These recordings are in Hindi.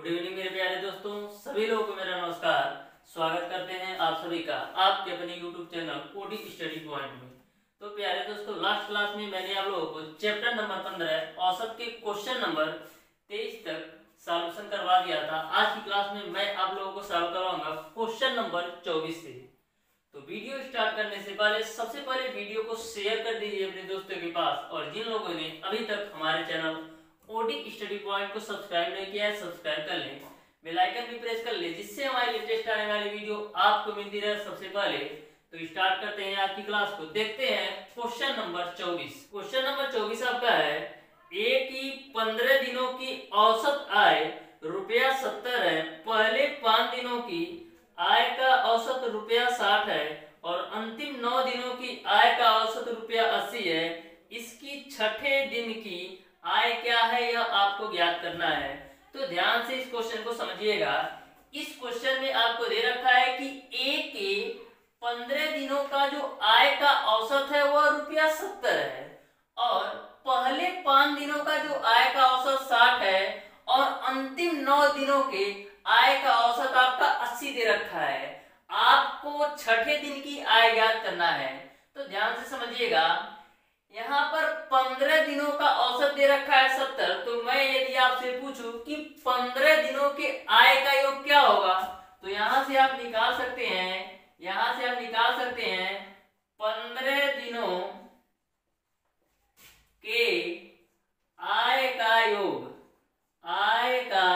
गुड इवनिंग मेरे प्यारे दोस्तों। सभी लोगों को मेरा नमस्कार। स्वागत करते हैं आप सभी का आपके अपने यूट्यूब चैनल कोडी स्टडी पॉइंट में। तो प्यारे दोस्तों लास्ट क्लास में मैंने आप लोगों को चैप्टर नंबर पंद्रह, औसत के क्वेश्चन नंबर तेईस तक सॉल्यूशन करवा दिया था। आज की क्लास में मैं आप लोगों को सॉल्व करवाऊँगा क्वेश्चन नंबर चौबीस से। तो वीडियो स्टार्ट करने से पहले, सबसे पहले वीडियो को शेयर कर दीजिए अपने दोस्तों के पास और जिन लोगों ने अभी तक हमारे चैनल ओडी स्टडी पॉइंट को सब्सक्राइब नहीं किया है, सब्सक्राइब कर लें। बेल आइकन भी प्रेस कर लें, जिससे हमारी लेटेस्ट आने वाली वीडियो आपको मिलती रहे सबसे पहले। तो स्टार्ट करते हैं आज की क्लास को। देखते हैं क्वेश्चन नंबर 24 क्वेश्चन नंबर 24 आपका है ए की पंद्रह दिनों की औसत आय रुपया सत्तर है, पहले पाँच दिनों की आय का औसत रुपया साठ है, और अंतिम नौ दिनों की आय का औसत रुपया अस्सी है। इसकी छठे दिन की आय क्या है यह आपको ज्ञात करना है। तो ध्यान से इस क्वेश्चन को समझिएगा। इस क्वेश्चन में आपको दे रखा है कि ए के पंद्रह दिनों का जो आय का औसत है वह रुपया सत्तर है और पहले पाँच दिनों का जो आय का औसत साठ है और अंतिम नौ दिनों के आय का औसत आपका अस्सी दे रखा है। आपको छठे दिन की आय ज्ञात करना है। तो ध्यान से समझिएगा। यहाँ पर पंद्रह दिनों का औसत दे रखा है सत्तर। तो मैं यदि आपसे पूछूँ कि पंद्रह दिनों के आय का योग क्या होगा? तो यहाँ से आप निकाल सकते हैं, यहाँ से आप निकाल सकते हैं, पंद्रह दिनों के आय का योग, आय का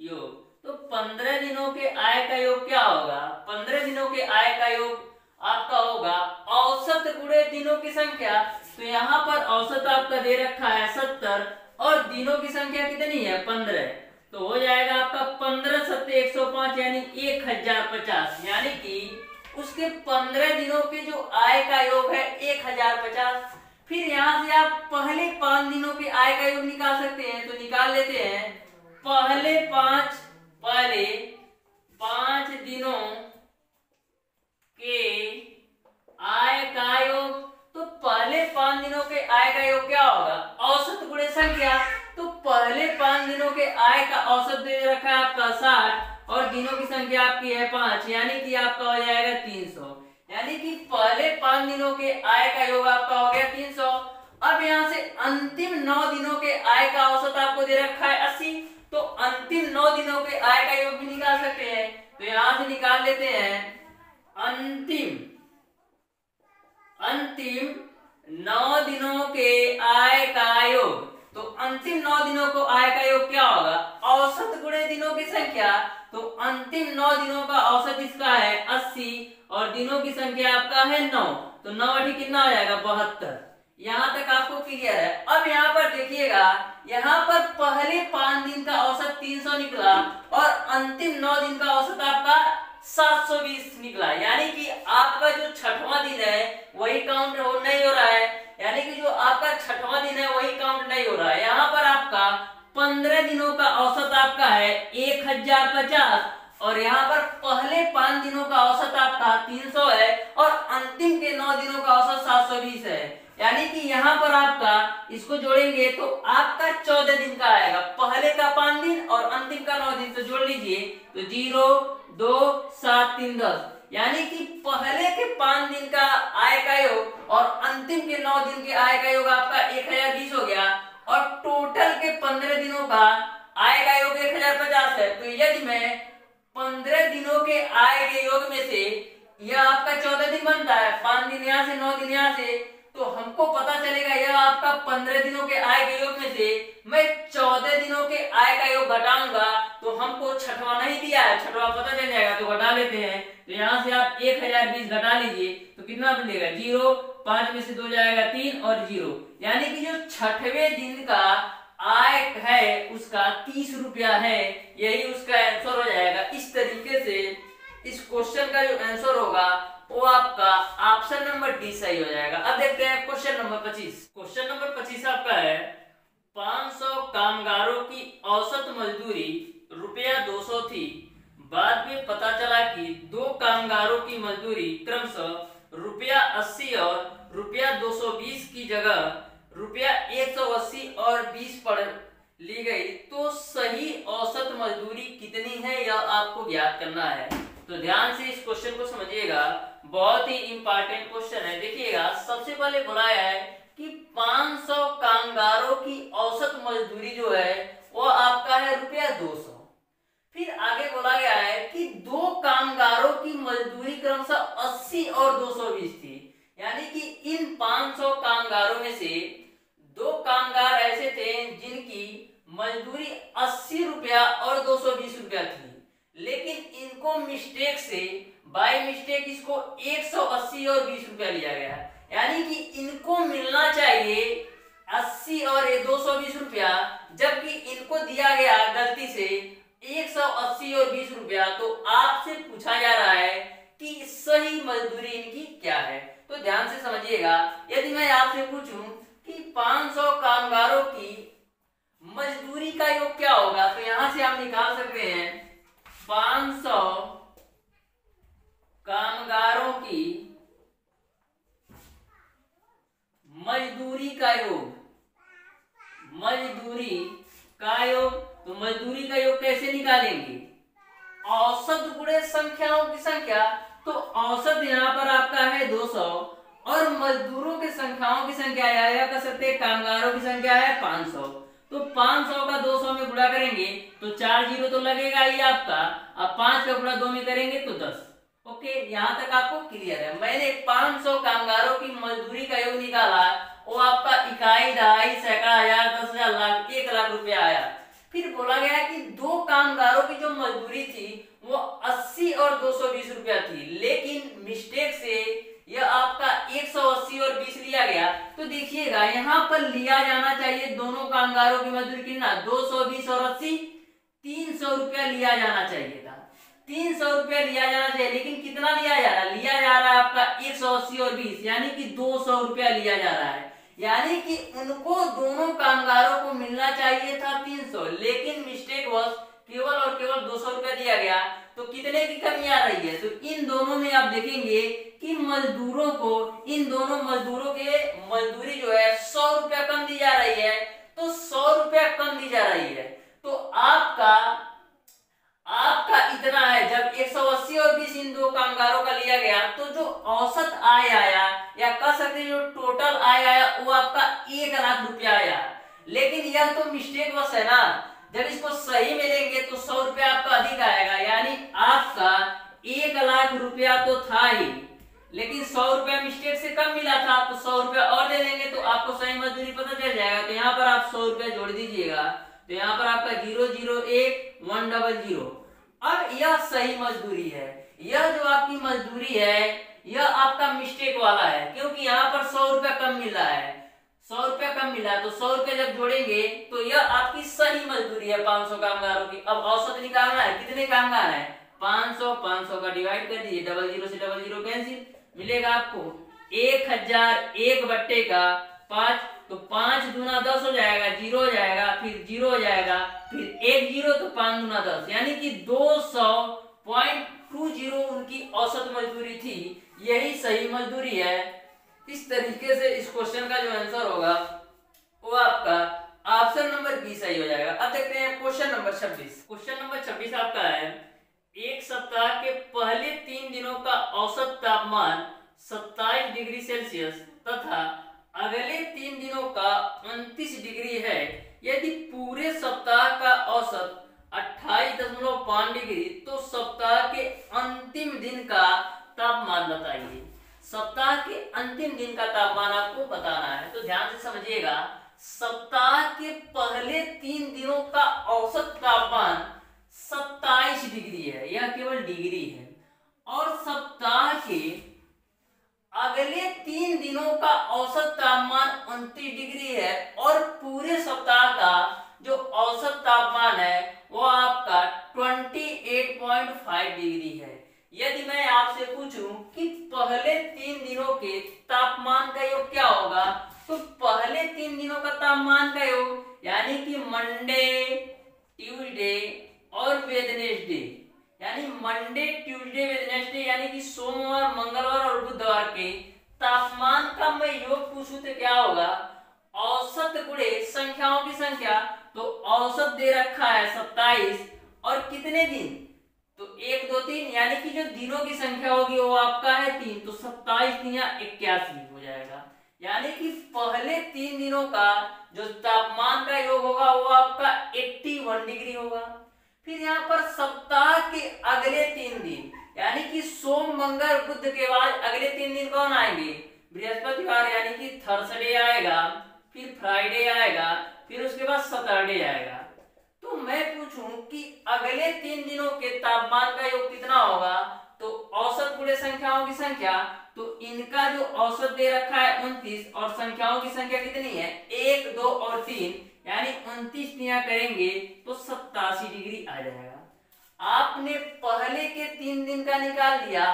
योग। तो पंद्रह दिनों के आय का योग क्या होगा? पंद्रह दिनों के आय का योग आपका होगा औसत गुणे दिनों की संख्या तो यहाँ पर औसत आपका दे रखा है सत्तर, और दिनों की संख्या कितनी है? पंद्रह। तो हो जाएगा आपका पंद्रह सत्य एक सौ पाँच, यानी एक हज़ार पचास। यानी कि उसके पंद्रह दिनों के जो आय का योग है, एक हज़ार पचास। फिर यहाँ से आप पहले पाँच दिनों के आय का योग निकाल सकते हैं। तो निकाल लेते हैं। पहले पाँच पहले पाँच दिनों के आय का योग पहले पाँच दिनों के आय का योग क्या होगा? औसत गुणे संख्या। तो पहले पाँच दिनों के आय का औसत दे रखा है आपका साठ, और दिनों की संख्या आपकी है पाँच, यानी कि आपका हो जाएगा तीन सौ। यानी कि पहले पाँच दिनों के आय का योग आपका हो गया तीन सौ। अब यहाँ से अंतिम नौ दिनों के आय का औसत आपको दे रखा है अस्सी। तो अंतिम नौ दिनों के आय का योग भी निकाल सकते हैं। तो यहाँ से निकाल लेते हैं। अंतिम। अंतिम नौ दिनों के आय का योग। तो अंतिम नौ दिनों को आय का योग क्या होगा? औसत गुणे दिनों की संख्या। तो अंतिम नौ दिनों का औसत इसका है? अस्सी। और दिनों की संख्या आपका है नौ। तो नौ अठी कितना हो जाएगा? बहत्तर। यहाँ तक आपको क्लियर है। अब यहाँ पर देखिएगा। यहाँ पर पहले पाँच दिन का औसत 300 निकला और अंतिम नौ दिन का औसत आपका 720 निकला। यानी कि आपका जो छठवां दिन है, वही काउंट हो नहीं हो रहा है यानी कि जो आपका छठवां दिन है वही काउंट नहीं हो रहा है यहाँ पर आपका पंद्रह दिनों का औसत आपका है एक हज़ार पचास। और यहाँ पर पहले पाँच दिनों का औसत आपका तीन सौ है और अंतिम के नौ दिनों का औसत सात सौ बीस है। यानी कि यहाँ पर आपका, इसको जोड़ेंगे तो आपका चौदह दिन का आएगा। पहले का पाँच दिन और अंतिम का नौ दिन तो जोड़ लीजिए तो ज़ीरो, दो, सात, तीन, दस। यानी कि पहले के पाँच दिन का आय का योग और अंतिम के नौ दिन के आय का योग आपका एक हज़ार बीस हो गया। और टोटल के पंद्रह दिनों का आय का योग एक हज़ार पचास है। तो यदि मैं पंद्रह दिनों के आय के योग में से यह आपका चौदह दिन बनता है, पाँच दिन यहाँ से, नौ दिन यहाँ से तो हमको पता चलेगा यह आपका पंद्रह दिनों के आय के योग में से मैं चौदह दिनों के आय का योग घटाऊँगा तो हमको छठवा नहीं दिया है। छठवा पता चल जाएगा तो घटा लेते हैं। तो यहाँ से आप एक हज़ार बीस घटा लीजिए तो कितना बनेगा? ज़ीरो पाँच में से दो जाएगा तीन और ज़ीरो। यानी कि जो छठवे दिन का आय है, उसका तीस रुपया है, यही उसका आंसर हो जाएगा। इस तरीके से इस क्वेश्चन का जो आंसर होगा, वो आपका ऑप्शन नंबर डी सही हो जाएगा। अब देखते हैं क्वेश्चन नंबर पच्चीस। क्वेश्चन नंबर पच्चीस आपका है 500 कामगारों की औसत मजदूरी रुपया 200 थी। बाद में पता चला कि दो कामगारों की मजदूरी क्रमशः रुपया 80 और रुपया 220 की जगह रुपया 180 और बीस पर ली गई। तो सही औसत मजदूरी कितनी है यह आपको ज्ञात करना है। तो ध्यान से इस क्वेश्चन को समझिएगा। बहुत ही इंपॉर्टेंट क्वेश्चन है। देखिएगा, सबसे पहले बुलाया है कि 500 कामगारों की औसत मजदूरी जो है, वो आपका है रुपया दो सौ। फिर आगे बोला गया है कि दो कामगारों की मजदूरी क्रमशः 80 और 220 थी। यानी कि इन 500 कामगारों में से दो कामगार ऐसे थे जिनकी मजदूरी अस्सी रुपया और दो सौ बीस रुपया थी। लेकिन इनको मिस्टेक से, बाय मिस्टेक इसको 180 और 20 रुपया लिया गया। यानी कि इनको मिलना चाहिए 80 और दो सौ बीस रुपया, जबकि इनको दिया गया गलती से 180 और 20 रुपया। तो आपसे पूछा जा रहा है कि सही मजदूरी इनकी क्या है? तो ध्यान से समझिएगा, यदि मैं आपसे पूछूँ कि 500 कामगारों की मजदूरी का योग क्या होगा तो यहाँ से आप निकाल सकते हैं 500 कामगारों की मजदूरी का योग। मजदूरी का योग तो मजदूरी का योग कैसे निकालेंगे? औसत गुणे संख्याओं की संख्या तो औसत यहाँ पर आपका है 200 और मजदूरों की संख्याओं की संख्या या कर सकते कामगारों की संख्या है 500 तो 500 का 200 में गुणा करेंगे तो चार ज़ीरो तो लगेगा ही आपका। अब पाँच का गुणा दो में करेंगे तो दस। ओके, यहाँ तक आपको क्लियर है। मैंने 500 कामगारों की मजदूरी का योग निकाला, वो आपका इकाई दहाई सैकड़ा हज़ार दस हज़ार लाख, एक लाख रुपया आया। फिर बोला गया कि दो कामगारों की जो मजदूरी थी, वो 80 और 220 रुपया थी। लेकिन मिस्टेक से यह आपका 180 और 20 लिया गया। तो देखिएगा, यहाँ पर लिया जाना चाहिए दोनों कामगारों की मजदूरी कितना? 220 और 80 300 रुपया लिया जाना चाहिए था। तीन सौ रुपया लिया जाना चाहिए, लेकिन कितना लिया जा रहा है? लिया जा रहा है आपका एक सौ अस्सी और बीस, यानी कि दो सौ रुपया लिया जा रहा है। यानी कि उनको दोनों कामगारों को मिलना चाहिए था तीन सौ। लेकिन मिस्टेक वॉज़ केवल और केवल दो सौ रुपया दिया गया। तो कितने की कमी आ रही है? तो इन दोनों में आप देखेंगे कि मजदूरों को, इन दोनों मजदूरों के मजदूरी जो है, सौ रुपया कम दी जा रही है। तो सौ रुपया कम दी जा रही है। तो आपका आपका इतना है, जब 180 और 20 इन दो कामगारों का लिया गया तो जो औसत आय आया, या कह सकते जो टोटल आय आया, वो आपका एक लाख रुपया आया। लेकिन यह तो मिस्टेक बस है ना। जब इसको सही में लेंगे तो सौ रुपया आपका अधिक आएगा। यानी आपका एक लाख रुपया तो था ही। लेकिन सौ रुपया मिस्टेक से कम मिला था तो सौ रुपया और दे देंगे तो आपको सही मजदूरी पता चल जाएगा। तो यहाँ पर आप सौ रुपया जोड़ दीजिएगा। तो यहाँ पर आपका ज़ीरो ज़ीरो एक वन डबल ज़ीरो। अब यह सही मजदूरी है। यह जो आपकी मजदूरी है, यह आपका मिस्टेक वाला है, क्योंकि यहाँ पर सौ रुपया कम मिला है। सौ रुपया कम मिला तो सौ रुपया जब जोड़ेंगे तो यह आपकी सही मजदूरी है पाँच सौ कामगारों की। अब औसत निकालना है, कितने कामगार है? पाँच सौ पाँच सौ का डिवाइड कर दीजिए डबल ज़ीरो से डबल ज़ीरो कैंसिल मिलेगा आपको एक हज़ार एक बट्टे का पाँच तो पाँच गुना दस हो जाएगा, ज़ीरो हो जाएगा, फिर ज़ीरो हो जाएगा, फिर एक ज़ीरो तो पाँच गुना दस। यानी कि दो सौ पॉइंट टू ज़ीरो उनकी औसत मजदूरी थी। यही सही मजदूरी है। इस तरीके से इस क्वेश्चन का जो आंसर होगा, वो आपका ऑप्शन नंबर बी सही हो जाएगा। अब देखते हैं क्वेश्चन नंबर छब्बीस। क्वेश्चन नंबर छब्बीस आपका है, एक सप्ताह के पहले तीन दिनों का औसत तापमान 27 डिग्री सेल्सियस तथा अगले तीन दिनों का उनतीस डिग्री है। यदि पूरे सप्ताह का औसत अट्ठाईस दशमलव पाँच डिग्री तो सप्ताह के अंतिम दिन का तापमान बताइए। सप्ताह के अंतिम दिन का तापमान आपको बताना है तो ध्यान से समझिएगा। सप्ताह के पहले तीन दिनों का औसत तापमान सत्ताईस डिग्री है, यह केवल डिग्री है। और सप्ताह के अगले तीन दिनों का औसत तापमान उनतीस डिग्री है और पूरे सप्ताह का जो औसत तापमान है, वो आपका 28.5 डिग्री है। यदि मैं आपसे पूछूँ कि पहले तीन दिनों के तापमान का योग क्या होगा तो पहले तीन दिनों का तापमान का योग यानी कि मंडे, ट्यूसडे और वेदनेसडे यानी मंडे, ट्यूसडे, वेडनेसडे, यानी कि सोमवार, मंगलवार और बुधवार के तापमान का मैं योग पूछू तो क्या होगा? औसत गुड़े संख्याओं की संख्या तो औसत दे रखा है सत्ताईस। और कितने दिन? तो एक, दो, तीन, यानी कि जो दिनों की संख्या होगी वो आपका है तीन तो सत्ताईस दिन या इक्यासी हो जाएगा। यानी कि पहले तीन दिनों का जो तापमान का योग होगा वो आपका 81 डिग्री होगा। फिर यहाँ पर सप्ताह के अगले तीन दिन, यानी कि सोम, मंगल बुद्ध के बाद अगले तीन दिन कौन आएँगे? बृहस्पतिवार, यानी कि थर्सडे आएगा, फिर फ्राइडे आएगा, फिर उसके बाद सैटरडे आएगा। तो मैं पूछूँ कि अगले तीन दिनों के तापमान का योग कितना होगा? तो औसत गुणे संख्याओं की संख्या तो इनका जो औसत दे रखा है उनतीस, और संख्याओं की संख्या कितनी है? एक, दो और तीन यानी उनतीस दिया करेंगे तो सत्तासी डिग्री आ जाएगा। आपने पहले के तीन दिन का निकाल लिया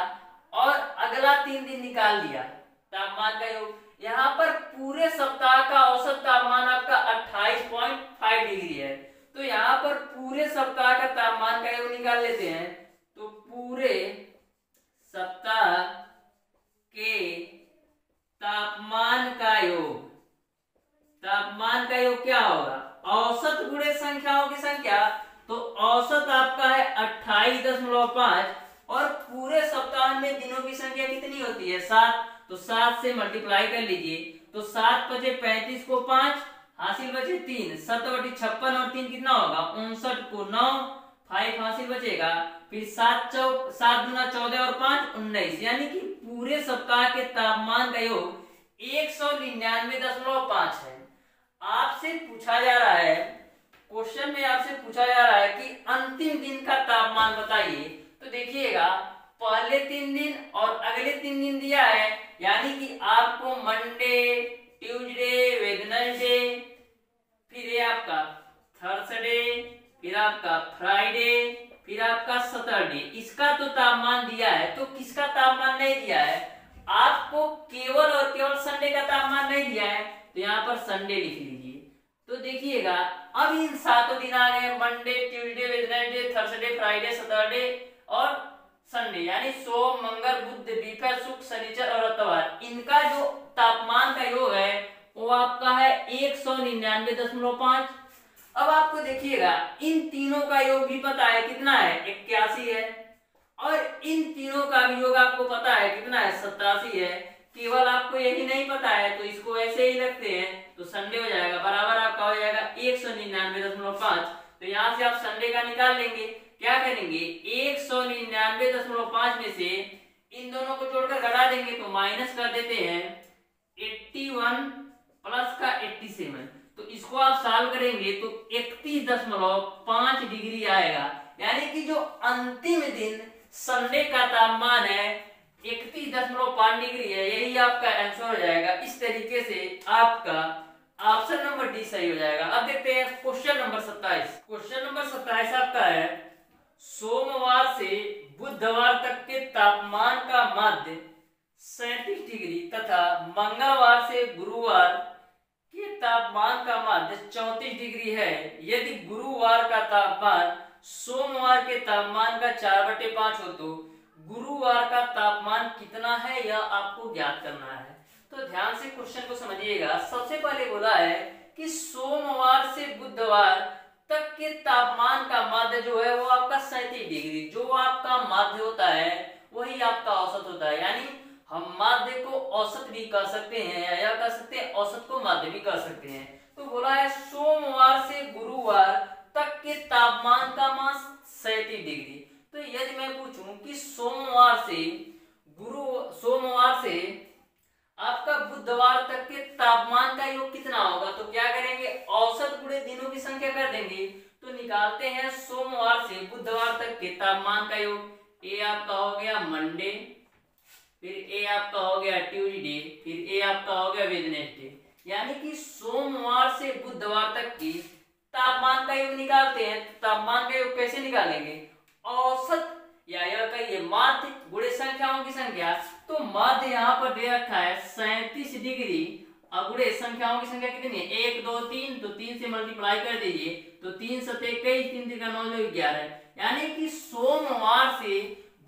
और अगला तीन दिन निकाल लिया। तापमान का योग। यहाँ पर पूरे सप्ताह का औसत तापमान आपका 28.5 डिग्री है। तो यहाँ पर पूरे सप्ताह का तापमान का योग निकाल लेते हैं। तो पूरे सप्ताह के तापमान का योग। तापमान का योग क्या होगा? औसत गुणे संख्याओं की संख्या तो औसत आपका है अट्ठाईस दशमलव पाँच, और पूरे सप्ताह में दिनों की संख्या कितनी होती है? सात। तो सात से मल्टीप्लाई कर लीजिए तो सात बचे पैंतीस को पाँच, हासिल बचे तीन। सत बटी छप्पन और तीन कितना होगा? उनसठ को नौ फाइव हासिल बचेगा। फिर सात चौ, सात गुना चौदह और पाँच, उन्नीस। यानी कि पूरे सप्ताह के तापमान का योग एक सौ निन्यानवे दशमलव पाँच है। आपसे पूछा जा रहा है क्वेश्चन में आपसे पूछा जा रहा है कि अंतिम दिन का तापमान बताइए। तो देखिएगा, पहले तीन दिन और अगले तीन दिन दिया है, यानी कि आपको मंडे ट्यूजडे वेडनेसडे फिर ये आपका थर्सडे फिर आपका फ्राइडे फिर आपका सैटरडे इसका तो तापमान दिया है तो किसका तापमान नहीं दिया है? आपको केवल और केवल संडे का तापमान नहीं दिया है। तो यहाँ पर संडे लिख लीजिए। तो देखिएगा, अब इन सातों दिन आ गए Monday Tuesday Wednesday Thursday Friday Saturday और संडे यानी सोम, मंगल, बुध बीफा शुक्र, शनिचर और अतवार इनका जो तापमान का योग है, वो आपका है एक सौ निन्यानवे दशमलव पाँच। अब आपको देखिएगा, इन तीनों का योग भी पता है, कितना है? इक्यासी है। और इन तीनों का भी योग आपको पता है, कितना है? सतासी है। केवल आपको यही नहीं पता है तो इसको ऐसे ही रखते हैं तो संडे हो जाएगा, बराबर आपका हो जाएगा एक सौ निन्यानवे दशमलव पाँच। तो यहाँ से आप संडे का निकाल लेंगे, क्या करेंगे, एक सौ निन्यानवे दशमलव पाँच में से इन दोनों को जोड़कर घटा देंगे तो माइनस कर देते हैं एट्टी वन प्लस का एट्टी सेवन। तो इसको आप सॉल्व करेंगे तो इकतीस दशमलव पाँच डिग्री आएगा। यानी कि जो अंतिम दिन संडे का तापमान है इकतीस दशमलव पाँच डिग्री है, यही आपका आंसर हो जाएगा। इस तरीके से आपका ऑप्शन नंबर डी सही हो जाएगा। अब देखते हैं क्वेश्चन नंबर सत्ताईस। क्वेश्चन नंबर सत्ताईस आपका है, सोमवार से बुधवार तक के तापमान का माध्य सैतीस डिग्री तथा मंगलवार से गुरुवार के तापमान का माध्य चौतीस डिग्री है। यदि गुरुवार का तापमान सोमवार के तापमान का चार बटे पाँच हो तो गुरुवार का तापमान कितना है यह आपको ज्ञात करना है। तो ध्यान से क्वेश्चन को समझिएगा। सबसे पहले बोला है कि सोमवार से बुधवार तक के तापमान का माध्य जो है वो आपका सैतीस डिग्री, जो आपका माध्य होता है, वही आपका औसत होता है। यानी हम माध्य को औसत भी कह सकते हैं या कह सकते हैं औसत को माध्य भी कर सकते हैं। तो बोला है सोमवार से गुरुवार तक के तापमान का मान सैतीस डिग्री। तो यदि मैं पूछूँ कि सोमवार से गुरु, सोमवार से आपका बुधवार तक के तापमान का योग कितना होगा तो क्या करेंगे? औसत गुणे दिनों की संख्या कर देंगे। तो निकालते हैं सोमवार से बुधवार तक के तापमान का योग। ए आपका हो गया मंडे, फिर ए आपका हो गया ट्यूजडे, फिर ए आपका हो गया वेडनेसडे। यानी कि सोमवार से बुधवार तक की तापमान का योग निकालते हैं। तापमान का योग कैसे निकालेंगे? औसत या यह कहिए माध्य गुणे संख्याओं की संख्या तो माध्य यहाँ पर दे रखा है सैतीस डिग्री। अगुड़े संख्याओं की संख्या कितनी है? एक, दो, तीन तो तीन से मल्टीप्लाई कर दीजिए तो तीन सत इक्कीस, तीन तीन नौ, जो ग्यारह। यानी कि सोमवार से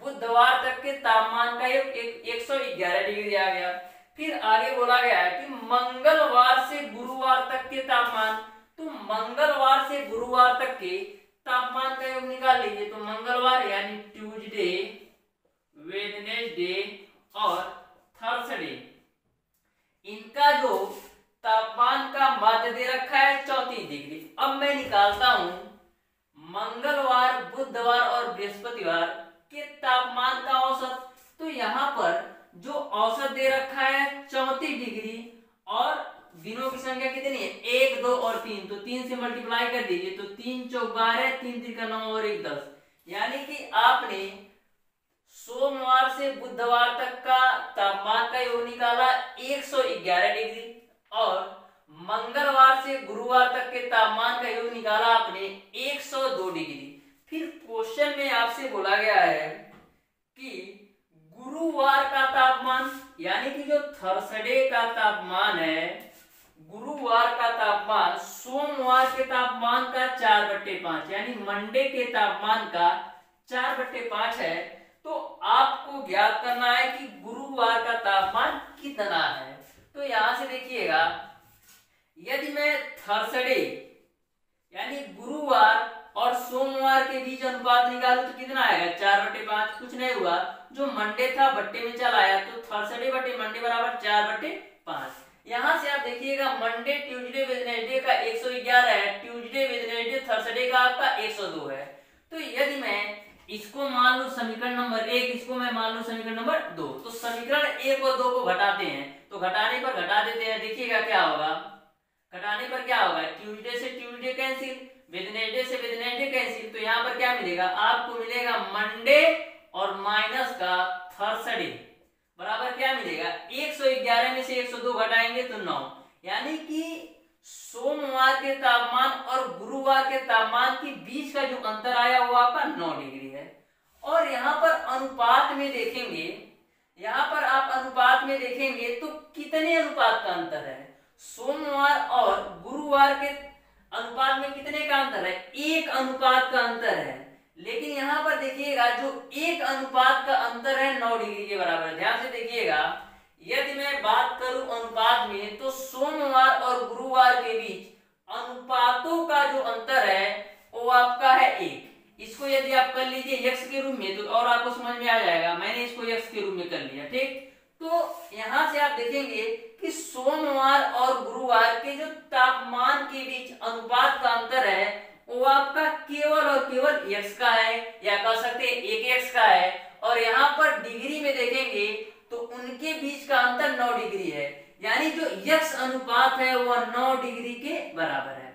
बुधवार तक के तापमान का एक सौ ग्यारह डिग्री आ गया। फिर आगे बोला गया है कि मंगलवार से गुरुवार तक के तापमान तो मंगलवार से गुरुवार तक के तापमान का योग निकाल लीजिए तो मंगलवार यानी ट्यूजडे वेडनेसडे और थर्सडे इनका जो तापमान का माध्य दे रखा है चौतीस डिग्री अब मैं निकालता हूँ मंगलवार बुधवार और बृहस्पतिवार के तापमान का औसत तो यहाँ पर जो औसत दे रखा है चौतीस डिग्री और दिनों की संख्या कितनी है? एक, दो और तीन। तो तीन से मल्टीप्लाई कर दीजिए तो तीन चौक बारह तीन तीन का नौ और एक दस। यानी कि आपने सोमवार से बुधवार तक का तापमान का योग निकाला 111 डिग्री। और मंगलवार से गुरुवार तक के तापमान का योग निकाला आपने 102 डिग्री। फिर क्वेश्चन में आपसे बोला गया है कि गुरुवार का तापमान, यानी कि जो थर्सडे का तापमान है गुरुवार का तापमान सोमवार के तापमान का चार बट्टे पाँच, यानी मंडे के तापमान का चार बट्टे पाँच है। तो आपको ज्ञात करना है कि गुरुवार का तापमान कितना है। तो यहाँ से देखिएगा, यदि मैं थर्सडे, यानी गुरुवार और सोमवार के बीच अनुपात निकालू तो कितना आएगा? चार बटे पाँच, कुछ नहीं हुआ। जो मंडे था बट्टे में चला आया तो थर्सडे बटे मंडे बराबर चार बटे पाँच। यहाँ से आप देखिएगा मंडे ट्यूसडे वेडनेसडे का 111 है ट्यूजडे वेडनेसडे थर्सडे का आपका 102 है। तो यदि मैं इसको मान लो समीकरण नंबर एक, इसको मैं मान लो समीकरण नंबर दो तो समीकरण एक और दो को घटाते हैं। तो घटाने पर घटा देते हैं, देखिएगा क्या होगा? घटाने पर क्या होगा? ट्यूजडे से ट्यूजडे कैंसिल वेडनेसडे से वेडनेसडे कैंसिल तो यहाँ पर क्या मिलेगा? आपको मिलेगा मंडे और माइनस का थर्सडे बराबर क्या मिलेगा? 111 में से 102 घटाएँगे तो 9 यानी कि सोमवार के तापमान और गुरुवार के तापमान के बीच का जो अंतर आया वो आपका 9 डिग्री है। और यहाँ पर अनुपात में देखेंगे, यहाँ पर आप अनुपात में देखेंगे तो कितने अनुपात का अंतर है? सोमवार और गुरुवार के अनुपात में कितने का अंतर है? एक अनुपात का अंतर है। लेकिन यहाँ पर देखिएगा, जो एक अनुपात का अंतर है नौ डिग्री के बराबर, ध्यान से देखिएगा, यदि मैं बात करूँ अनुपात में तो सोमवार और गुरुवार के बीच अनुपातों का जो अंतर है, वो आपका है एक। इसको यदि आप कर लीजिए यक्ष के रूप में तो और आपको समझ में आ जाएगा, मैंने इसको यक्ष के रूप में कर लिया, ठीक? तो यहाँ से आप देखेंगे कि सोमवार और गुरुवार के जो तापमान के बीच अनुपात का अंतर है वो आपका केवल और केवल एक्स का है, या कह सकते हैं एक एक्स का है। और यहाँ पर डिग्री में देखेंगे तो उनके बीच का अंतर नौ डिग्री है। यानी जो यक्स अनुपात है, वह नौ डिग्री के बराबर है।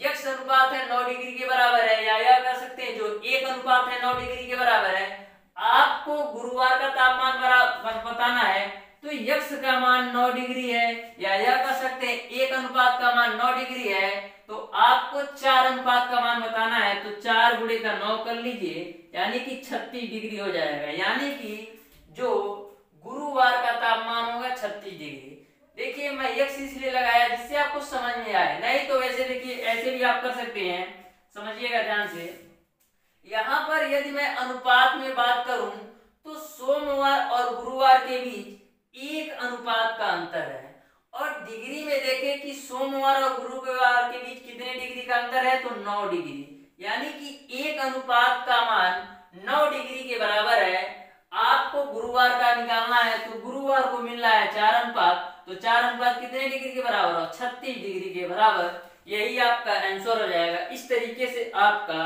यक्स अनुपात है नौ डिग्री के बराबर है, या यह कह सकते हैं जो एक अनुपात है नौ डिग्री के बराबर है। आपको गुरुवार का तापमान बताना है तो यक्ष का मान नौ डिग्री है, या यह कह सकते हैं एक अनुपात का मान नौ डिग्री है। तो आपको चार अनुपात का मान बताना है तो चार गुड़े का नौ कर लीजिए, यानी कि 36 डिग्री हो जाएगा। यानी कि जो गुरुवार का तापमान होगा 36 डिग्री। देखिए, मैं यक्स इसलिए लगाया जिससे आपको समझ में आए। नहीं तो वैसे देखिए, ऐसे भी आप कर सकते हैं। समझिएगा ध्यान से। यहाँ पर यदि मैं अनुपात में बात करूँ तो सोमवार और गुरुवार के बीच एक अनुपात का अंतर है। और डिग्री में देखें कि सोमवार और गुरुवार के बीच कितने डिग्री का अंतर है तो नौ डिग्री। यानी कि एक अनुपात का मान नौ डिग्री के बराबर है। आपको गुरुवार का निकालना है तो गुरुवार को मिल रहा है चार अनुपात तो चार अनुपात कितने डिग्री के बराबर हो? छत्तीस डिग्री के बराबर। यही आपका आंसर हो जाएगा। इस तरीके से आपका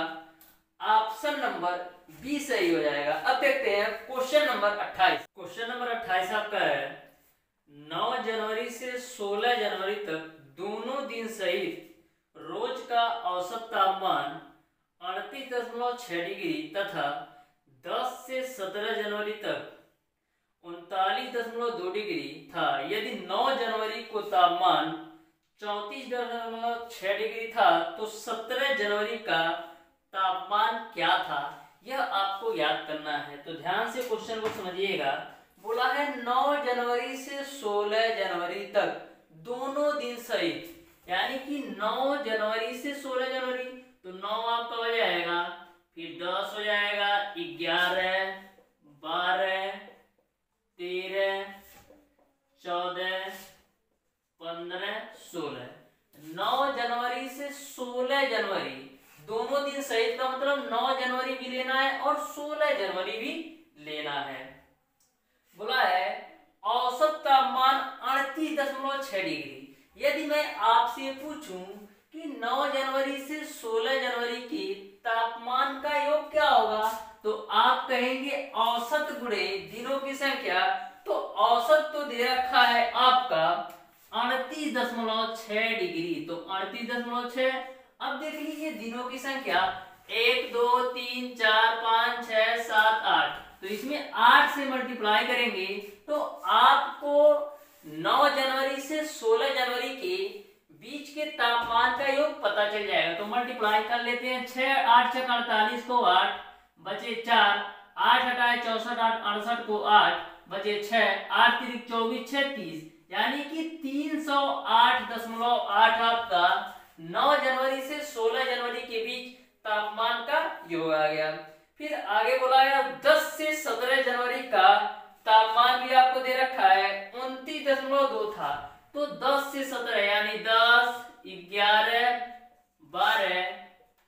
ऑप्शन नंबर बी सही हो जाएगा। अब देखते हैं क्वेश्चन नंबर 28 क्वेश्चन नंबर 28 आपका है। 9 जनवरी से 16 जनवरी तक दोनों दिन सहित रोज का औसत तापमान अड़तीस दशमलव छह डिग्री तथा 10 से 17 जनवरी तक उनतालीस दशमलव दो डिग्री था। यदि 9 जनवरी को तापमान चौतीस दशमलव छह डिग्री था तो 17 जनवरी का तापमान क्या था? यह आपको याद करना है। तो ध्यान से क्वेश्चन को समझिएगा। बोला है 9 जनवरी से 16 जनवरी तक, दोनों दिन सहित। यानी कि 9 जनवरी से 16 जनवरी तो 9 आपका हो जाएगा? फिर 10 हो जाएगा 11 12 13 14 15 16 9 जनवरी से 16 जनवरी, दोनों दिन सहित का मतलब 9 जनवरी भी लेना है और 16 जनवरी भी लेना है। बोला है, औसत तापमान अड़तीस दशमलव छह डिग्री। यदि मैं आपसे पूछूँ कि 9 जनवरी से 16 जनवरी के तापमान का योग क्या होगा तो आप कहेंगे औसत गुणे दिनों की संख्या। तो औसत तो दे रखा है आपका अड़तीस दशमलव छह डिग्री। तो अड़तीस दशमलव छह, अब देख लीजिए दिनों की संख्या। एक, दो, तीन, चार, पाँच, छह, सात, आठ। तो इसमें आठ से मल्टीप्लाई करेंगे तो आपको 9 जनवरी से 16 जनवरी के बीच के तापमान का योग पता चल जाएगा। तो मल्टीप्लाई कर लेते हैं, छह, आठ, छह, अड़तालीस को आठ, बचे चार, आठ हटाए चौसठ, आठ, अड़सठ को आठ, बचे छह, आठ तिरिक चौबीस, छह, तीस। यानी कि तीन सौ आठ दशमलव आठ आपका नौ जनवरी से सोलह जनवरी के बीच तापमान का योग आ गया। फिर आगे बोला गया दस से सत्रह जनवरी का तापमान भी आपको दे रखा है उन्तीस दशमलव दो था। तो 10 से 17 यानी 10, 11, 12,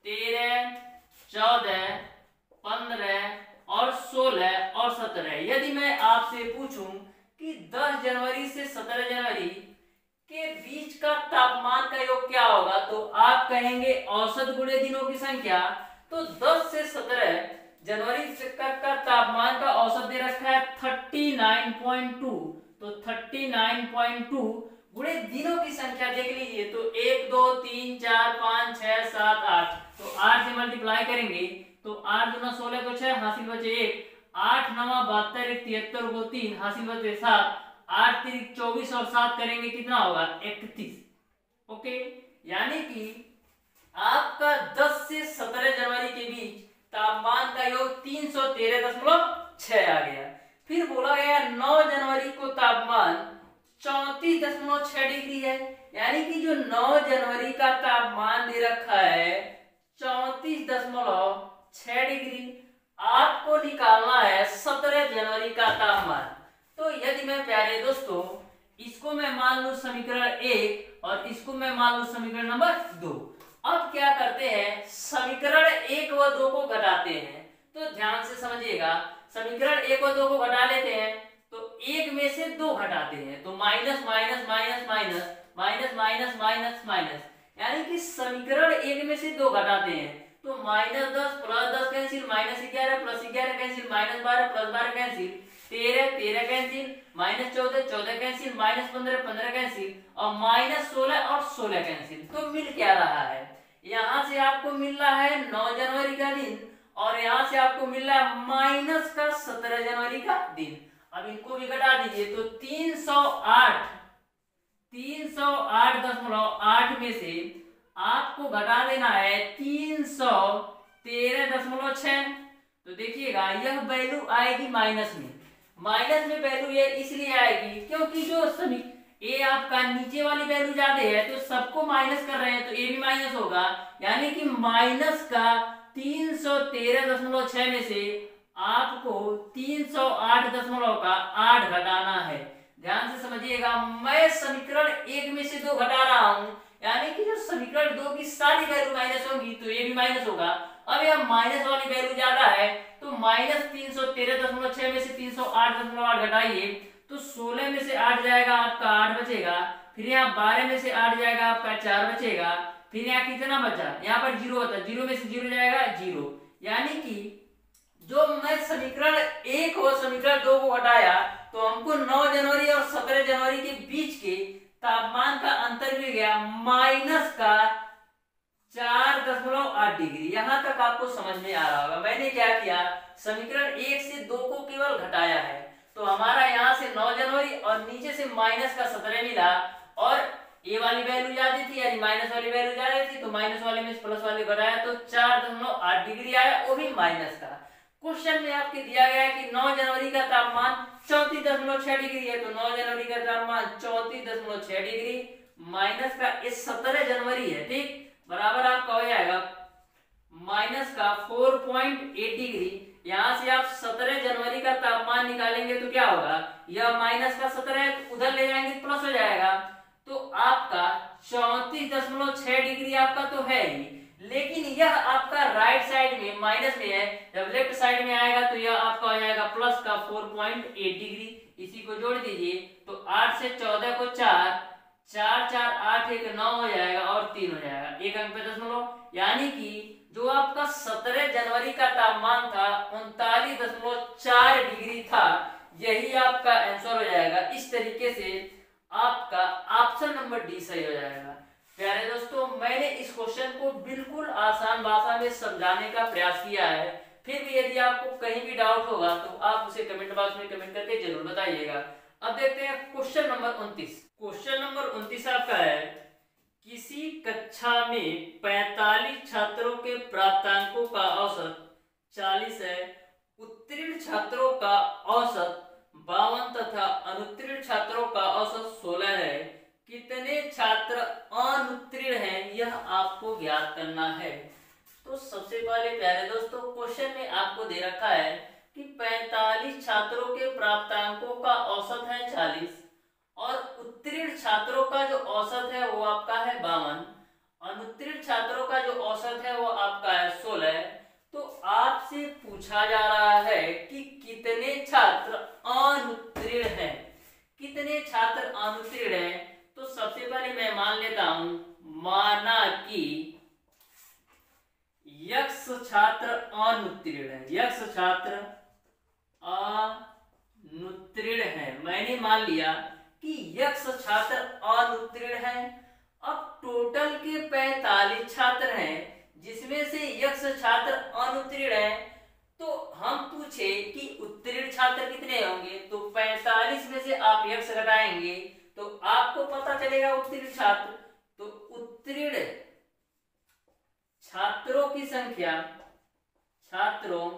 13, 14, 15 और 16 और 17 यदि मैं आपसे पूछूँ कि 10 जनवरी से 17 जनवरी के बीच का तापमान का योग क्या होगा तो आप कहेंगे औसत गुणे दिनों की संख्या। तो 10 से 17 जनवरी तक का तापमान का औसत दे रखा है 39.2 तो 39.2 गुणे दिनों की संख्या देख लीजिए तो एक, दो, तीन, चार, पाँच, छह, सात, आठ। तो आठ से मल्टीप्लाई करेंगे तो आठ दुना सोलह को छह, हासिल बचे एक। आठ नवा बहत्तर, एक तिहत्तर को तीन, हासिल बचे सात। आठ तीन चौबीस और सात करेंगे, कितना होगा? इकतीस। ओके? यानी कि आपका 10 से 17 जनवरी के बीच तापमान का योग तीन सौ तेरह दशमलव छह आ गया। फिर बोला गया 9 जनवरी को तापमान चौतीस दशमलव छह डिग्री है। यानी कि जो 9 जनवरी का तापमान दे रखा है, चौतीस दशमलव छह डिग्री, आपको निकालना है 17 जनवरी का तापमान। तो यदि मैं प्यारे दोस्तों, इसको मैं मान लू समीकरण एक और इसको मैं मान लू समीकरण नंबर दो। अब क्या करते हैं? समीकरण एक व दो को घटाते हैं। तो ध्यान से समझिएगा, समीकरण एक व दो को घटा लेते हैं तो एक में से दो घटाते हैं। तो minus minus minus minus minus minus minus minus. यानी कि समीकरण एक में से दो घटाते हैं। तो माइनस दस प्लस दस कैंसिल, माइनस ग्यारह, प्लस ग्यारह कैंसिल, माइनस बारह, प्लस बारह कैंसिल। तेरह तेरह कैंसिल, माइनस चौदह चौदह कैंसिल, माइनस पंद्रह पंद्रह कैंसिल, और माइनस सोलह, और सोलह कैंसिल। तो मिल क्या रहा है? यहाँ से आपको मिल रहा है नौ जनवरी का दिन, और यहाँ से आपको मिल रहा है माइनस का सत्रह जनवरी का दिन। अब इनको भी घटा दीजिए तो तीन सौ आठ, तीन सौ आठ दशमलव आठ में से आपको घटा देना है तीन सौ तेरह दशमलव छ तो देखिएगा, यह वैल्यू आएगी माइनस में। माइनस में वैल्यू ये इसलिए आएगी क्योंकि जो सभी ए आपका नीचे वाली वैल्यू ज़्यादा है तो सबको माइनस कर रहे हैं तो ए भी माइनस होगा। यानी कि माइनस का तीन सौ तेरह दशमलव छह में से आपको तीन सौ आठ दशमलव का आठ घटाना है। ध्यान से समझिएगा, मैं समीकरण एक में से दो घटा रहा हूँ, यानी कि जो समीकरण दो की सारी वैल्यू माइनस होगी तो ये भी माइनस होगा। अब यह माइनस वाली वैल्यू ज़्यादा है तो माइनस तीन सौ तेरह दशमलव छह में से तीन सौ आठ दशमलव आठ घटाइए तो सोलह में से आठ जाएगा आपका आठ बचेगा, फिर यहाँ बारह में से आठ जाएगा आपका चार बचेगा, फिर यहाँ कितना बचा यहाँ पर ज़ीरो होता है, ज़ीरो में से ज़ीरो जाएगा, ज़ीरो। यानी कि जो मैं समीकरण एक और समीकरण दो को हटाया तो हमको 9 जनवरी और 17 जनवरी के बीच के तापमान का अंतर मिल गया, माइनस का चार दशमलव आठ डिग्री। यहाँ तक आपको समझ में आ रहा होगा। मैंने क्या किया? समीकरण एक से दो को केवल घटाया है। तो हमारा यहाँ से नौ जनवरी और नीचे से माइनस का सत्रह मिला और ए वाली वैल्यू ज़्यादा थी, यानी माइनस वाली वैल्यू ज़्यादा थी तो माइनस वाले में प्लस वाले घटाया तो चार दशमलव आठ डिग्री आया, वो भी माइनस का। क्वेश्चन में आपके दिया गया है कि 9 जनवरी का तापमान चौतीस दशमलव छह डिग्री है तो 9 जनवरी का तापमान चौतीस दशमलव छह डिग्री, माइनस का इस सत्रह जनवरी है, ठीक? बराबर आपका हो जाएगा माइनस का फोर पॉइंट एट डिग्री। यहाँ से आप सत्रह जनवरी का तापमान निकालेंगे तो क्या होगा? यह माइनस का सत्रह है तो उधर ले जाएँगे प्लस हो जाएगा। तो आपका चौतीस दशमलव छह डिग्री आपका तो है ही। लेकिन यह आपका राइट साइड में माइनस में है। जब लेफ़्ट साइड में आएगा तो यह आपका हो जाएगा प्लस का 4.8 डिग्री। इसी को जोड़ दीजिए तो 8 से 14 को 4 चार चार, आठ, एक, नौ हो जाएगा और तीन हो जाएगा। एक अंक पे दशमलव, यानी कि जो आपका 17 जनवरी का तापमान था, उनतालीस दशमलव चार डिग्री था, यही आपका आंसर हो जाएगा। इस तरीके से आपका ऑप्शन नंबर डी सही हो जाएगा। प्यारे दोस्तों, मैंने इस क्वेश्चन को बिल्कुल आसान भाषा में समझाने का प्रयास किया है। फिर भी यदि आपको कहीं भी डाउट होगा तो आप उसे कमेंट बॉक्स में कमेंट करके ज़रूर बताइएगा। अब देखते हैं क्वेश्चन नंबर उन्तीस। क्वेश्चन नंबर उनतीस आपका है, किसी कक्षा में 45 छात्रों के प्राप्तांकों का औसत 40 है, उत्तीर्ण छात्रों का औसत बावन तथा अनुत्तीर्ण छात्रों का औसत 16 है। कितने छात्र अनुत्तीर्ण हैं, यह आपको ज्ञात करना है। तो सबसे पहले प्यारे दोस्तों, क्वेश्चन में आपको दे रखा है 45 छात्रों के प्राप्तांकों का औसत है 40 और उत्तीर्ण छात्रों का जो औसत है वो आपका है बावन। अनुत्तीर्ण छात्रों का जो औसत है वो आपका है सोलह। तो आपसे पूछा जा रहा है कि कितने छात्र अनुत्तीर्ण हैं? कितने छात्र अनुत्तीर्ण हैं? तो सबसे पहले मैं मान लेता हूँ, माना कि यक्ष छात्र अनुत्तीर्ण है। यक्ष छात्र अनुत्तीर्ण है। मैंने मान लिया कि यक्ष छात्र अनुत्तीर्ण है। अब टोटल के 45 छात्र हैं, जिसमें से यक्ष छात्र अनुत्तीर्ण है। तो हम पूछे कि उत्तीर्ण छात्र कितने होंगे? तो 45 में से आप यक्ष घटाएँगे तो आपको पता चलेगा उत्तीर्ण छात्र। तो उत्तीर्ण छात्रों की संख्या, छात्रों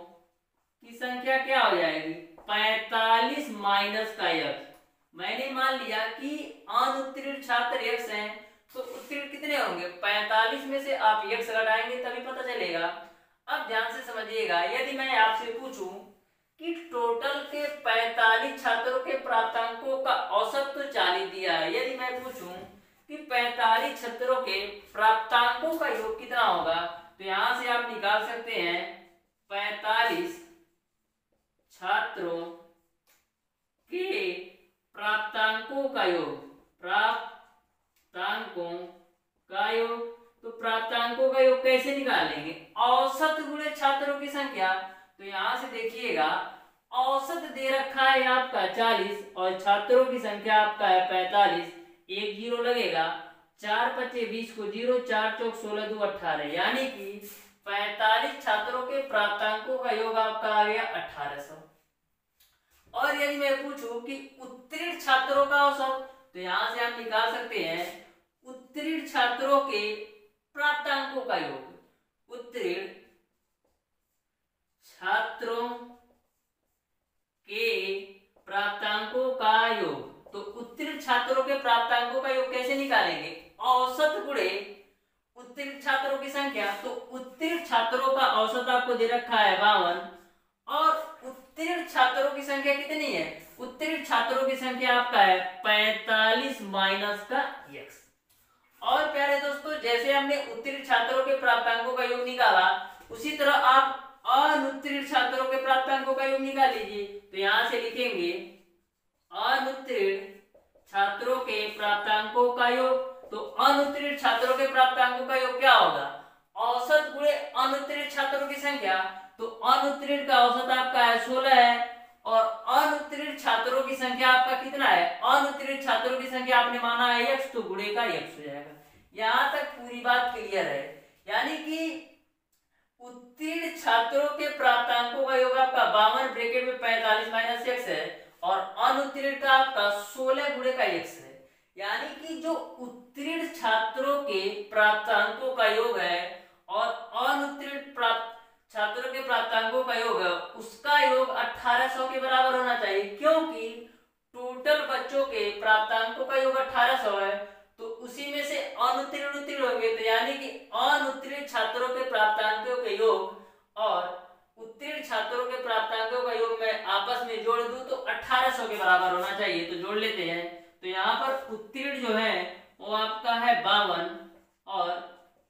की संख्या क्या हो जाएगी? पैतालीस माइनस का यक्ष। मैंने मान लिया कि अनुत्तीर्ण छात्र यक्ष हैं तो उत्तीर्ण कितने होंगे? पैतालीस में से आप यक्ष घटाएँगे, तभी पता चलेगा। अब ध्यान से समझिएगा, यदि मैं आपसे पूछूँ कि टोटल के 45 छात्रों के प्राप्तांकों का औसत तो 40 दिया है। यदि मैं पूछूँ कि 45 छात्रों के प्राप्तांकों का योग कितना होगा तो यहाँ से आप निकाल सकते हैं 45 छात्रों के प्राप्तांकों का योग। प्राप्तांकों का योग। तो प्राप्तांकों का योग कैसे निकालेंगे? औसत गुणे छात्रों की संख्या। तो यहाँ से देखिएगा, औसत दे रखा है आपका 40 और छात्रों की संख्या आपका है 45 एक ज़ीरो लगेगा। चार पच्चे बीस को ज़ीरो, चार चौक सोलह दो अठारह यानी कि 45 छात्रों के प्राप्तांकों का योग आपका आ गया अठारह सौ। और यदि मैं पूछूँ कि उत्तीर्ण छात्रों का औसत तो यहाँ से आप निकाल सकते हैं, उत्तीर्ण छात्रों के प्राप्तांकों का योग। उत्तीर्ण छात्रों के प्राप्तांकों का योग। तो उत्तीर्ण छात्रों के प्राप्तांकों का योग कैसे निकालेंगे? औसत गुणे उत्तीर्ण छात्रों की संख्या। तो उत्तीर्ण छात्रों का औसत आपको दे रखा है बावन, और उत्तीर्ण छात्रों की संख्या कितनी है? उत्तीर्ण छात्रों की संख्या आपका है पैतालीस माइनस का एक्स और प्यारे दोस्तों, जैसे हमने उत्तीर्ण छात्रों के प्राप्तांकों का योग निकाला, उसी तरह आप अनुत्तीर्ण छात्रों के प्राप्तांकों का योग निकाल लीजिए। तो यहाँ से लिखेंगे, अनुत्तीर्ण छात्रों के प्राप्तांकों का योग। तो अनुत्तीर्ण छात्रों के प्राप्तांकों का योग क्या होगा? औसत गुणे अनुत्तीर्ण छात्रों की संख्या तो अनुत्तीर्ण का औसत आपका है सोलह है, और अनुत्तीर्ण छात्रों की संख्या आपका कितना है? अनुत्तीर्ण छात्रों की संख्या आपने माना है यक्ष तो गुणे का यक्ष हो जाएगा। यहाँ तक पूरी बात क्लियर है। यानी कि उत्तीर्ण छात्रों के प्राप्तांकों का योग आपका बावन, ब्रेकेट में पैंतालीस माइनस एक्स है, और अनुत्तीर्ण का आपका सोलह गुणे का एक्स है। यानी कि जो उत्तीर्ण छात्रों के प्राप्तांकों का योग है, और अनुत्तीर्ण प्राप्त छात्रों के प्राप्तांकों का योग है उसका योग 1800 के बराबर होना चाहिए, क्योंकि टोटल बच्चों के प्राप्तांकों का योग 1800 है तो उसी में से अनुत्तीर्ण उत्तीर्ण होंगे तो यानी कि अनुत्तीर्ण छात्रों के प्राप्तांकों के योग और उत्तीर्ण छात्रों के प्राप्तांकों का योग मैं आपस में जोड़ दूँ तो 1800 के बराबर होना चाहिए तो जोड़ लेते हैं। तो यहाँ पर उत्तीर्ण जो है, वो आपका है बावन और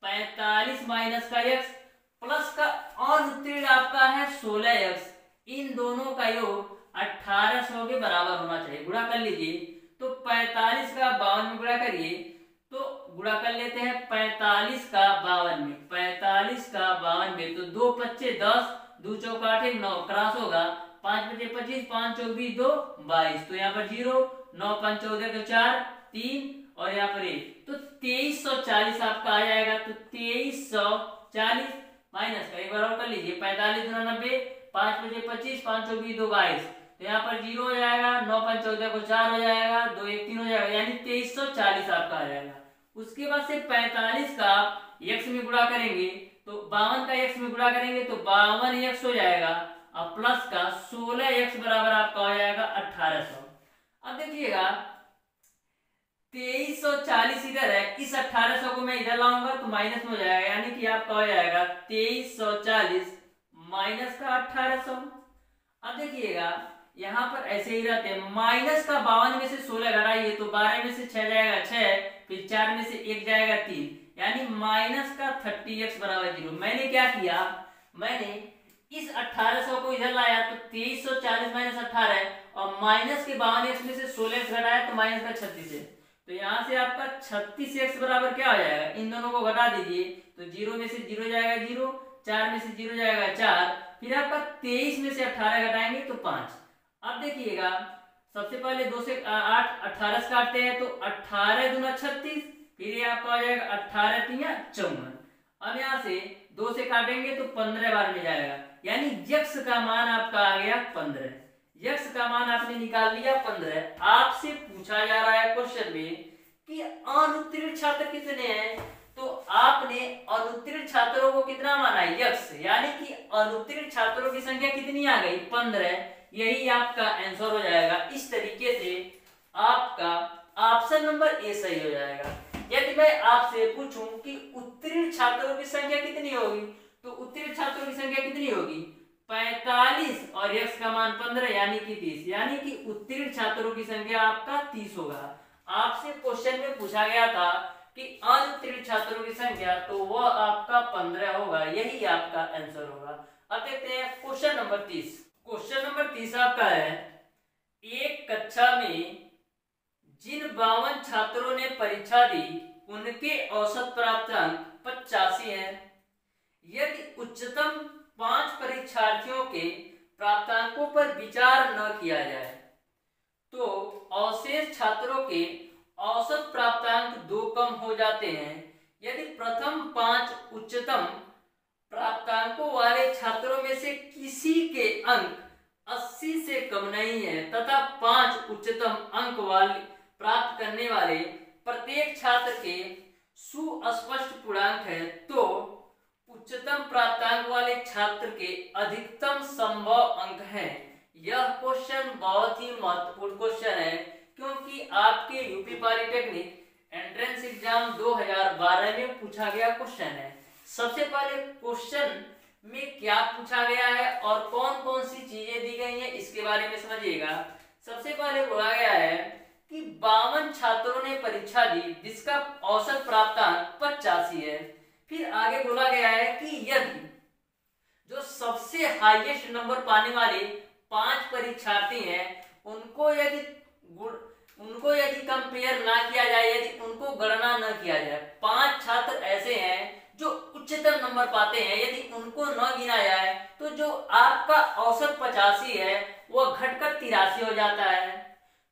पैतालीस माइनस का एक्स प्लस का और उत्तीर्ण आपका है सोलह एक्स इन दोनों का योग अठारह सौ के बराबर होना चाहिए। गुणा कर लीजिए तो पैतालीस का बावन में गुणा करिए तो गुणा कर लेते हैं पैतालीस का बावन में। पैतालीस का बावन में तो दो पच्चे दस, दो चौकाठे नौ, क्रॉस होगा। पाँच पच्चे पच्चीस, पाँच चौक बीस, दो बाईस। तो यहाँ पर ज़ीरो, नौ, पाँच, चौदह के चार, तीन और यहाँ पर एक। तो तेईस सौ चालीस आपका आ जाएगा तो तेईस सौ चालीस माइनस का एक बार और कर लीजिए पैंतालीस गुना नब्बे, पाँच पच्चे पच्चीस, पाँच चौबीस, दो बाईस। तो यहाँ पर ज़ीरो हो जाएगा, नौ पाँच चौदह को चार हो जाएगा, दो एक तीन हो जाएगा, यानी तेईस सौ चालीस आपका आ जाएगा। उसके बाद से पैंतालीस का एक्स में गुणा करेंगे तो बावन का एक्स में गुणा करेंगे तो बावन एक्स हो जाएगा, और प्लस का सोलह एक्स बराबर आपका हो जाएगा अठारह सौ। अब देखिएगा तेईस सौ चालीस इधर है। इस अठारह सौ को मैं इधर लाऊँगा तो माइनस में हो जाएगा। यानी कि आपका हो जाएगा तेईस सौ चालीस माइनस का अठारह सौ। अब देखिएगा, यहाँ पर ऐसे ही रहते हैं। माइनस का बावन में से सोलह घटाइए तो बारह में से छह जाएगा छह, फिर चार में से एक जाएगा तीन। यानी माइनस का थर्टी एक्स बराबर ज़ीरो। मैंने क्या किया? मैंने इस 1800 को इधर लाया तो तेईस सौ चालीस माइनस अठारह और माइनस के बावन एक्स में से सोलह घटाया तो माइनस का छत्तीस है। तो यहाँ से आपका छत्तीस एक्स बराबर क्या हो जाएगा? इन दोनों को घटा दीजिए तो ज़ीरो में से ज़ीरो जाएगा ज़ीरो, चार में से ज़ीरो जाएगा चार, फिर आपका तेईस में से अठारह घटाएँगे तो पाँच। अब देखिएगा, सबसे पहले दो से आठ, अठारह से काटते हैं तो अठारह गुना छत्तीस, फिर ये आपका हो जाएगा अठारह तीन चौवन। अब यहाँ से दो से काटेंगे तो पंद्रह बार में जाएगा, यानी यक्स का मान आपका आ गया पंद्रह। यक्स का मान आपने निकाल लिया, पंद्रह। आपसे पूछा जा रहा है क्वेश्चन में कि अनुत्तीर्ण छात्र कितने हैं? तो आपने अनुत्तीर्ण छात्रों को कितना माना? यक्स यानी कि अनुत्तीर्ण छात्रों की संख्या कितनी आ गई? पंद्रह। यही आपका आंसर हो जाएगा। इस तरीके से आपका ऑप्शन नंबर ए सही हो जाएगा। यदि मैं आपसे पूछूँ कि उत्तीर्ण छात्रों की संख्या कितनी होगी तो उत्तीर्ण छात्रों की संख्या कितनी होगी? 45 और यक्स का मान 15 यानी कि 30 यानी कि उत्तीर्ण छात्रों की संख्या आपका 30 होगा। आपसे क्वेश्चन में पूछा गया था कि अनुत्तीर्ण छात्रों की संख्या तो वह आपका 15 होगा। यही आपका आंसर होगा। अब देखते हैं क्वेश्चन नंबर 30 क्वेश्चन नंबर तीस आपका है, एक कक्षा में जिन बावन छात्रों ने परीक्षा दी, उनके औसत प्राप्त अंक पचासी है। यदि उच्चतम पाँच परीक्षार्थियों के प्राप्तांकों पर विचार न किया जाए तो अवशेष छात्रों के औसत प्राप्तांक दो कम हो जाते हैं। यदि प्रथम पाँच उच्चतम प्राप्तांकों वाले छात्रों में से किसी के अंक 80 से कम नहीं है, तथा पाँच उच्चतम अंक वाले प्राप्त करने वाले प्रत्येक छात्र के सुस्पष्ट पूर्णांक है तो उच्चतम प्राप्तांक वाले छात्र के अधिकतम संभव अंक है। यह क्वेश्चन बहुत ही महत्वपूर्ण क्वेश्चन है, क्योंकि आपके यूपी पॉलिटेक्निक एंट्रेंस एग्ज़ाम 2012 में पूछा गया क्वेश्चन है। सबसे पहले क्वेश्चन में क्या पूछा गया है और कौन कौन सी चीज़ें दी गई हैं, इसके बारे में समझिएगा। सबसे पहले बोला गया है कि बावन छात्रों ने परीक्षा दी, जिसका औसत प्राप्तांक पचासी है। फिर आगे बोला गया है कि यदि जो सबसे हाईएस्ट नंबर पाने वाले पाँच परीक्षार्थी हैं, उनको यदि उनको यदि कंपेयर ना किया जाए, यदि उनको गणना न किया जाए, पाँच छात्र ऐसे हैं जो उच्चतम नंबर पाते हैं, यदि उनको न गिना जाए तो जो आपका औसत पचासी है, वह घटकर तिरासी हो जाता है।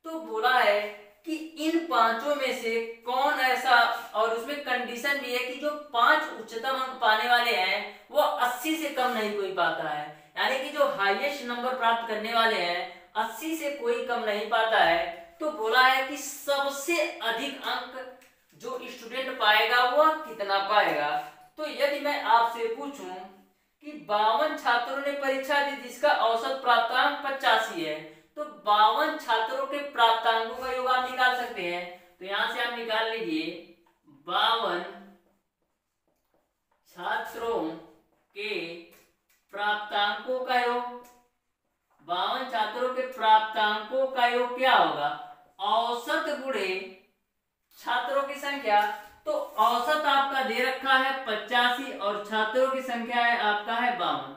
तो बोला है कि इन पाँचों में से कौन ऐसा, और उसमें कंडीशन भी है कि जो पाँच उच्चतम अंक पाने वाले हैं, वो 80 से कम नहीं कोई पाता है। यानी कि जो हाईएस्ट नंबर प्राप्त करने वाले हैं 80 से कोई कम नहीं पाता है। तो बोला है कि सबसे अधिक अंक जो स्टूडेंट पाएगा, वह कितना पाएगा? तो यदि मैं आपसे पूछूँ कि बावन छात्रों ने परीक्षा दी, जिसका औसत प्राप्तांक पचासी है बावन छात्रों के प्राप्तांकों का योग आप निकाल सकते हैं। तो यहाँ से आप निकाल लीजिए, बावन छात्रों के प्राप्तांकों का योग, बावन छात्रों के प्राप्तांकों का योग क्या होगा? औसत गुणे छात्रों की संख्या। तो औसत आपका दे रखा है पचासी और छात्रों की संख्या है आपका है बावन।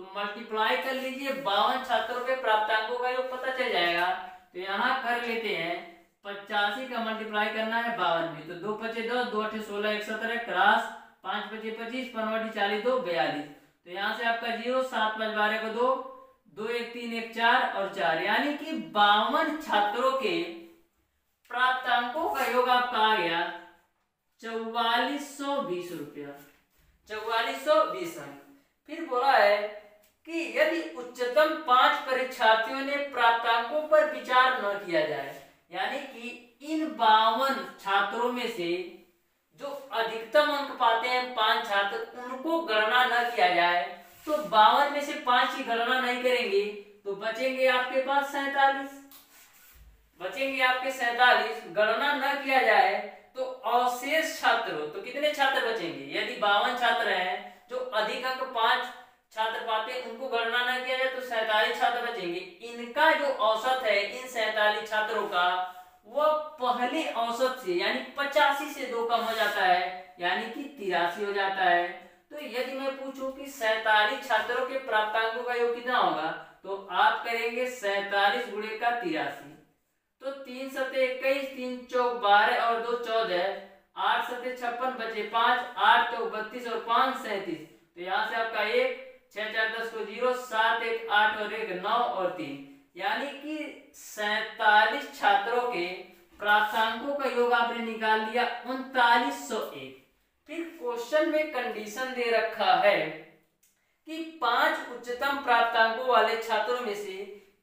तो मल्टीप्लाई कर लीजिए, बावन छात्रों के प्राप्तांकों का योग पता चल जाएगा। तो यहाँ कर लेते हैं, पचासी का मल्टीप्लाई करना है बावन में। तो दो पचे दो दो अठे सोलह, एक सत्रह क्रॉस पाँच पचे पच्चीस पंद्रह चालीस, दो बयालीस। तो यहाँ से आपका ज़ीरो, सात पाँच बारह को दो दो एक तीन एक चार और चार। यानी कि बावन छात्रों के प्राप्तांकों का योग आपका आ गया चौवालीस सौ बीस रुपया। चौवालीस सौ बीस फिर बोला है कि यदि उच्चतम पाँच परीक्षार्थियों ने प्राप्तांकों पर विचार न किया जाए, यानी कि इन बावन छात्रों में से जो अधिकतम अंक पाते हैं, पाँच छात्र, उनको गणना न किया जाए तो बावन में से पाँच की गणना नहीं करेंगे तो बचेंगे आपके पास सैतालीस। बचेंगे आपके सैतालीस, गणना न किया जाए तो अवशेष छात्र तो कितने छात्र बचेंगे? यदि बावन छात्र हैं, जो अधिक अंक पाँच छात्र पाते उनको गणना न किया जाए तो सैतालीस छात्र बचेंगे। इनका जो औसत है, इन सैतालीस छात्रों का वह पहले औसत से यानी पचासी से दो कम हो जाता है, यानी कि तिरासी हो जाता है। तो यदि मैं पूछूँ कि सैतालीस छात्रों के प्राप्तांकों का योग कितना होगा तो आप करेंगे सैतालीस गुणे का तिरासी। तो तीन सत्य इक्कीस, तीन चौक बारह और दो चौदह, आठ सत्य छप्पन बचे पाँच, आठ तो बत्तीस और पाँच सैतीस। तो यहाँ से आपका एक छह, चार, दस को ज़ीरो, सात, एक, आठ और एक, नौ और तीन। यानी कि सैतालीस छात्रों के प्राप्तांकों का योग आपने निकाल लिया, उनतालीस सौ एक। फिर क्वेश्चन में कंडीशन दे रखा है कि पाँच उच्चतम प्राप्तांकों वाले छात्रों में से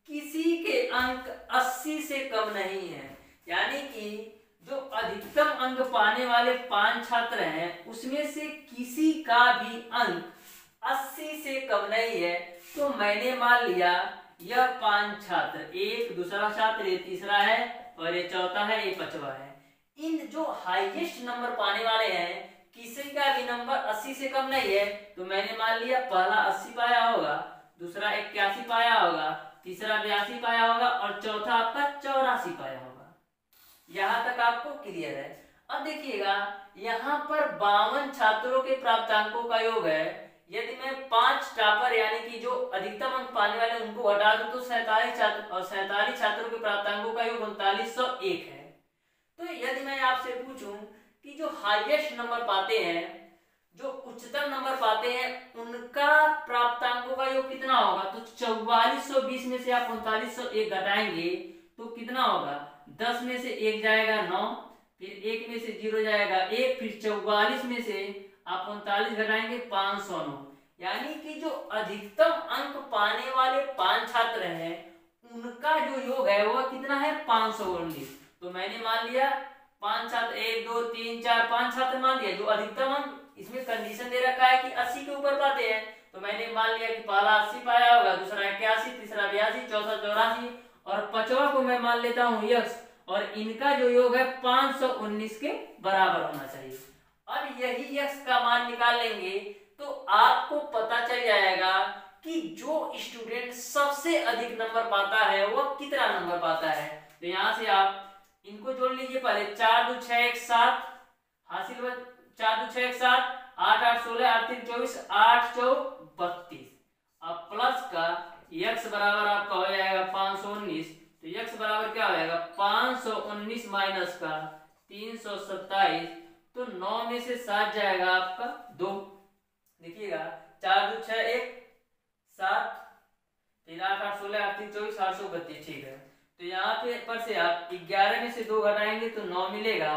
किसी के अंक 80 से कम नहीं है। यानी कि जो अधिकतम अंक पाने वाले पाँच छात्र हैं, उसमें से किसी का भी अंक 80 से कम नहीं है तो मैंने मान लिया, यह पाँच छात्र, एक दूसरा छात्र, ये तीसरा है, और ये चौथा है, ये पचवा है। इन जो हाईएस्ट नंबर पाने वाले हैं, किसी का भी नंबर 80 से कम नहीं है तो मैंने मान लिया, पहला 80 पाया होगा, दूसरा इक्यासी पाया होगा, तीसरा बयासी पाया होगा, और चौथा आपका चौरासी पाया होगा। यहाँ तक आपको क्लियर है। अब देखिएगा, यहाँ पर बावन छात्रों के प्राप्तांकों का योग है यदि मैं पाँच टॉपर यानी कि जो अधिकतम अंक पाने वाले उनको हटा दूँ तो सैतालीस छात्र सैतालीस छात्रों के प्राप्तांकों का योग उनतालीस सौ एक है। तो यदि मैं आपसे पूछूँ कि जो हाईएस्ट नंबर पाते हैं, जो उच्चतम नंबर पाते हैं, उनका प्राप्तांकों का योग कितना होगा? तो चौवालीस सौ बीस में से आप उनतालीस सौ एक घटाएँगे तो कितना होगा? दस में से एक जाएगा नौ, फिर एक में से ज़ीरो जाएगा एक, फिर चौवालीस में से आप उनतालीस घटाएँगे पाँच सौ नौ। यानी कि जो अधिकतम अंक पाने वाले पाँच छात्र हैं, उनका जो योग है वह कितना है? पाँच सौ उन्नीस। तो मैंने मान लिया, पाँच छात्र, एक, दो, तीन, चार, पाँच छात्र मान लिया, जो अधिकतम अंक इसमें कंडीशन दे रखा है कि अस्सी के ऊपर पाते हैं। तो मैंने मान लिया कि पहला अस्सी पाया होगा, दूसरा इक्यासी, तीसरा बयासी, चौथा चौरासी और पचवा को मैं मान लेता हूँ यश और इनका जो योग है 519 के बराबर होना चाहिए। अब यही यक्स का मान निकाल लेंगे तो आपको पता चल जाएगा कि जो स्टूडेंट सबसे अधिक नंबर पाता है वह कितना नंबर पाता है। तो यहाँ से आप इनको जोड़ लीजिए, पहले चार दो छह एक सात, हासिल चार दो छह एक सात, आठ आठ सोलह, आठ तीन चौबीस, आठ चौ बत्तीस। अब प्लस का यक्स बराबर आपका हो जाएगा पाँच सौ उन्नीस तो यक्स बराबर क्या हो जाएगा? पाँच सौ उन्नीस माइनस का तीन सौ सत्ताईस तो नौ में से सात जाएगा आपका दो। देखिएगा, चार दो छह, एक, सात, तीन, आठ आठ, सोलह, आठ, तीन, चौबीस, आठ, सौ बत्तीस, ठीक है। तो यहाँ पे पर से आप ग्यारह में से दो घटाएँगे तो नौ मिलेगा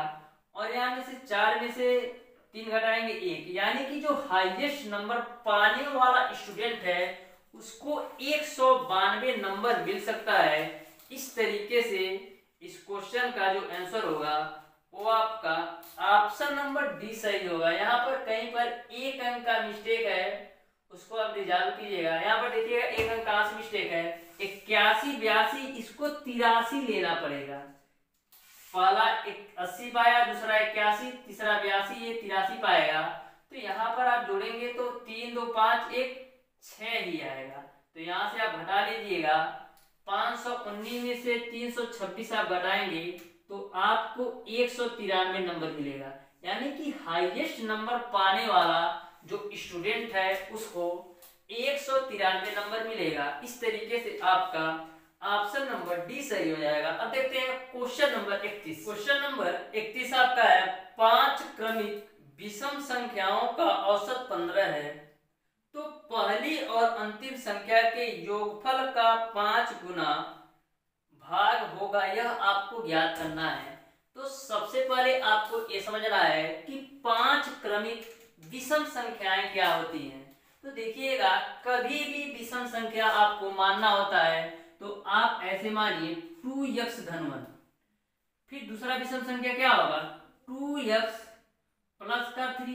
और यहाँ में से चार में से तीन घटाएँगे एक। यानी कि जो हाईएस्ट नंबर पाने वाला स्टूडेंट है, उसको एक सौ बानवे नंबर मिल सकता है। इस तरीके से इस क्वेश्चन का जो आंसर होगा वो आपका ऑप्शन नंबर डी सही होगा। यहाँ पर कहीं पर एक अंक का मिस्टेक है, उसको आप रिजॉल्व कीजिएगा। यहाँ पर देखिएगा, एक अंक कहाँ मिस्टेक है? इक्यासी बयासी, इसको तिरासी लेना पड़ेगा। पहला एक अस्सी पाया, दूसरा इक्यासी, तीसरा बयासी, ये तिरासी पाएगा। तो यहाँ पर आप जोड़ेंगे तो तीन, दो, पाँच, एक छ ही आएगा। तो यहाँ से आप घटा लीजिएगा। पाँच सौ उन्नीस में से तीन सौ छब्बीस आप घटाएँगे। तो आपको एक सौ तिरानवे नंबर मिलेगा। यानी कि हाईएस्ट नंबर पाने वाला जो स्टूडेंट है, उसको एक सौ तिरानवे नंबर मिलेगा। इस तरीके से आपका ऑप्शन नंबर डी सही हो जाएगा। अब देखते हैं क्वेश्चन नंबर इकतीस। क्वेश्चन नंबर इकतीस आपका है। पाँच क्रमिक विषम संख्याओं का औसत पंद्रह है। तो पहली और अंतिम संख्या के योगफल का पाँच गुना भाग होगा, यह आपको ज्ञात करना है। तो सबसे पहले आपको ये समझना है कि पाँच क्रमिक विषम संख्याएँ क्या होती हैं। तो देखिएगा, कभी भी विषम संख्या आपको मानना होता है तो आप ऐसे मानिए, टू यक्स धन वन फिर दूसरा विषम संख्या क्या होगा? टू यक्स प्लस का थ्री।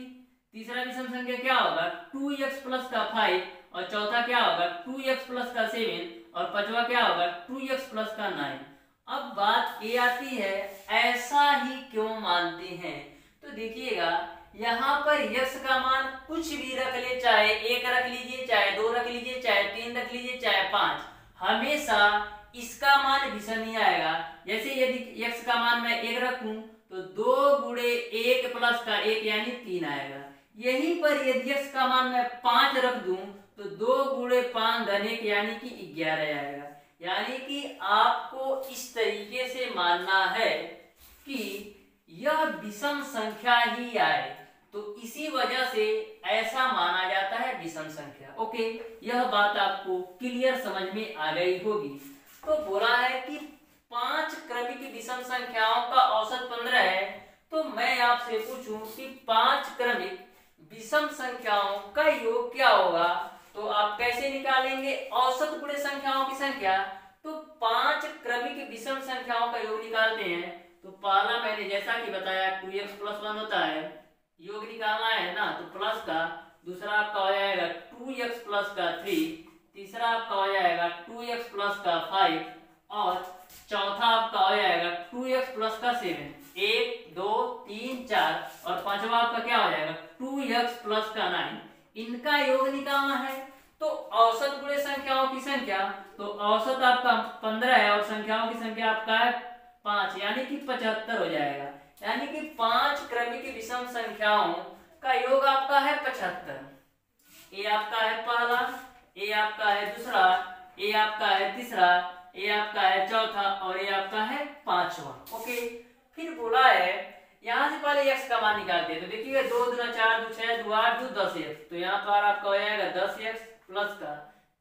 तीसरा विषम संख्या क्या होगा? टू एक्स प्लस का फाइव। और चौथा क्या होगा? टू एक्स प्लस का सेवन। और पांचवा क्या होगा? टू एक्स प्लस का नाइन अब बात ये आती है, ऐसा ही क्यों मानते हैं? तो देखिएगा, यहाँ पर यक्स का मान कुछ भी रख ले, चाहे एक रख लीजिए, चाहे दो रख लीजिए, चाहे तीन रख लीजिए, चाहे पाँच, हमेशा इसका मान विषम नहीं आएगा। जैसे यदि यक्स का मान मैं एक रखूँ तो दो गुड़े एक प्लस का एक यानी तीन आएगा। यहीं पर यदि एक्स का मान मैं पाँच रख दूँ तो दो गुड़े पाँच धन एक यानी कि ग्यारह आएगा। यानी कि आपको इस तरीके से मानना है कि यह विषम संख्या ही आए। तो इसी वजह से ऐसा माना जाता है विषम संख्या। ओके, यह बात आपको क्लियर समझ में आ गई होगी। तो बोला है कि पाँच क्रमिक विषम संख्याओं का औसत पंद्रह है। तो मैं आपसे पूछूँ कि पाँच क्रमिक विषम संख्याओं का योग क्या होगा? तो आप कैसे निकालेंगे? औसत गुणे संख्याओं की संख्या। तो पाँच क्रमिक विषम संख्याओं का योग निकालते हैं। तो पहला मैंने जैसा कि बताया, टू एक्स प्लस वन होता है। योग निकालना है ना तो प्लस का। दूसरा आपका हो जाएगा टू एक्स प्लस का थ्री। तीसरा आपका हो जाएगा टू एक्स प्लस का फाइव। और चौथा आपका हो जाएगा टू एक्स प्लस का सेवन। एक, दो, तीन, चार। और पांचवा आपका क्या हो जाएगा? टू एक्स प्लस का नाइन। इनका योग निकालना है। तो औसत गुणे संख्याओं की संख्या तो औसत आपका पंद्रह है और संख्याओं की संख्या आपका है पाँच, यानी कि पचहत्तर हो जाएगा। यानी कि पाँच क्रमिक विषम संख्याओं का योग आपका है पचहत्तर। ये आपका है पहला ये आपका है दूसरा ये आपका है तीसरा ये आपका है चौथा और ये आपका है पांचवा। ओके? फिर बोला है यहाँ से पहले एक्स का मान निकालते हैं। तो देखिए दो दुना चार, दो छह, दो आठ, दो दस एक्स तो यहाँ पर आपका हो जाएगा दस एक्स प्लस का।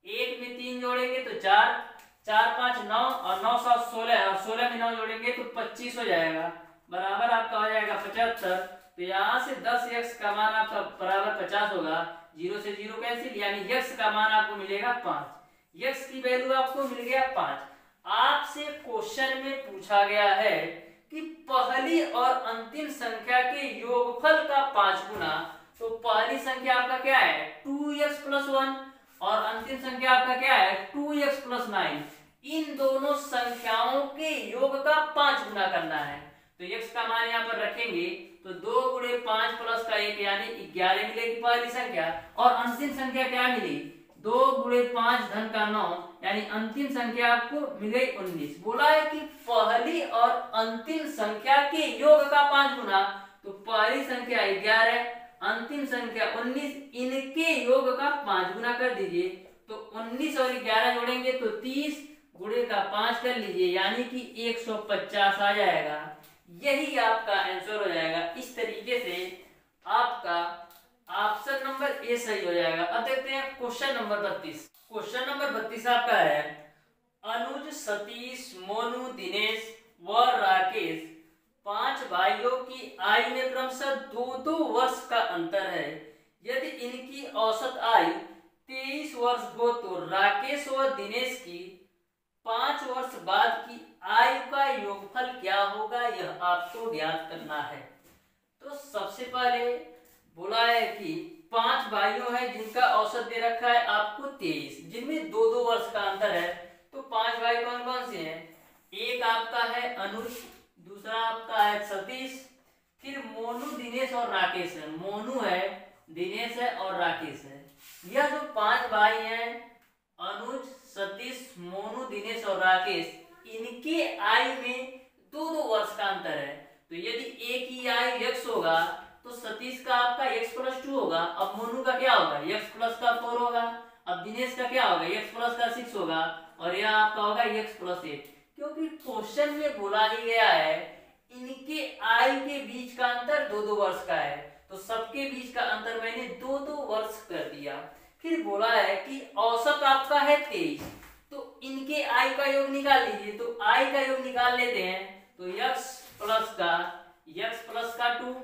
एक में तीन जोड़ेंगे तो चार चार पाँच नौ और नौ सात सोलह। और सोलह में नौ जोड़ेंगे तो पच्चीस हो जाएगा। बराबर आपका हो जाएगा पचहत्तर। तो यहाँ से दस एक्स का मान आपका बराबर पचास होगा। ज़ीरो से ज़ीरो कैंसिल, यानी यक्स का मान आपको मिलेगा पाँच। यक्स की वैल्यू आपको मिल गया पाँच। आपसे क्वेश्चन में पूछा गया है कि पहली और अंतिम संख्या के योगफल का पाँच गुना तो पहली संख्या आपका क्या है? टू एक्स प्लस वन, और अंतिम संख्या आपका क्या है? टू एक्स प्लस नाइन इन दोनों संख्याओं के योग का पाँच गुना करना है। तो एक्स का मान यहाँ पर रखेंगे तो दो गुड़े पाँच प्लस का एक, यानी ग्यारह मिलेगी पहली संख्या, और अंतिम संख्या क्या मिली? दो गुड़े पाँच धन का नौ, यानी अंतिम संख्या आपको मिल गई उन्नीस। बोला है कि पहली और अंतिम संख्या के योग का पाँच गुना तो पहली संख्या ग्यारह अंतिम संख्या उन्नीस, इनके योग का पाँच गुना कर दीजिए। तो उन्नीस और ग्यारह जोड़ेंगे तो तीस गुड़े का पाँच कर लीजिए, यानी कि एक सौ पचास आ जाएगा। यही आपका आंसर हो जाएगा। इस तरीके से आपका ऑप्शन नंबर ए सही हो जाएगा। अब देखते हैं क्वेश्चन नंबर बत्तीस। क्वेश्चन नंबर बत्तीस आपका है। अनुज, सतीश, मोनू, दिनेश व राकेश पाँच भाइयों की आयु में क्रमशः दो दो वर्ष का अंतर है। यदि इनकी औसत आयु तेईस वर्ष हो तो राकेश व दिनेश की पाँच वर्ष बाद की आयु का योगफल क्या होगा, यह आपको ज्ञात करना है। तो सबसे पहले बोला है कि पाँच भाइयों हैं जिनका औसत दे रखा है आपको तेईस। जिनमें दो दो वर्ष का अंतर है तो पाँच भाई कौन कौन से हैं? एक आपका है अनुज, दूसरा आपका है सतीश, फिर मोनू, दिनेश और राकेश है। मोनू है, दिनेश है और राकेश है। यह जो पाँच भाई हैं, अनुज, सतीश, मोनू, दिनेश और राकेश, इनके आयु में दो दो वर्ष का अंतर है। तो यदि एक ही आयु यक्स होगा तो सतीश का आपका एक्स प्लस टू होगा, अब मोनू का क्या होगा? एक्स प्लस का फोर होगा, अब दिनेश का क्या होगा? एक्स प्लस का सिक्स होगा, और यह आपका होगा एक्स प्लस एट क्योंकि क्वेश्चन में बोला ही गया है, इनके आयु के बीच का अंतर दो दो वर्ष का है। तो सबके बीच का अंतर मैंने दो दो वर्ष कर दिया। फिर बोला है कि औसत आपका है तेईस। तो इनके आय का योग निकाल लीजिए तो आय का योग निकाल लेते हैं। तो यक्स प्लस का यक्स प्लस का टू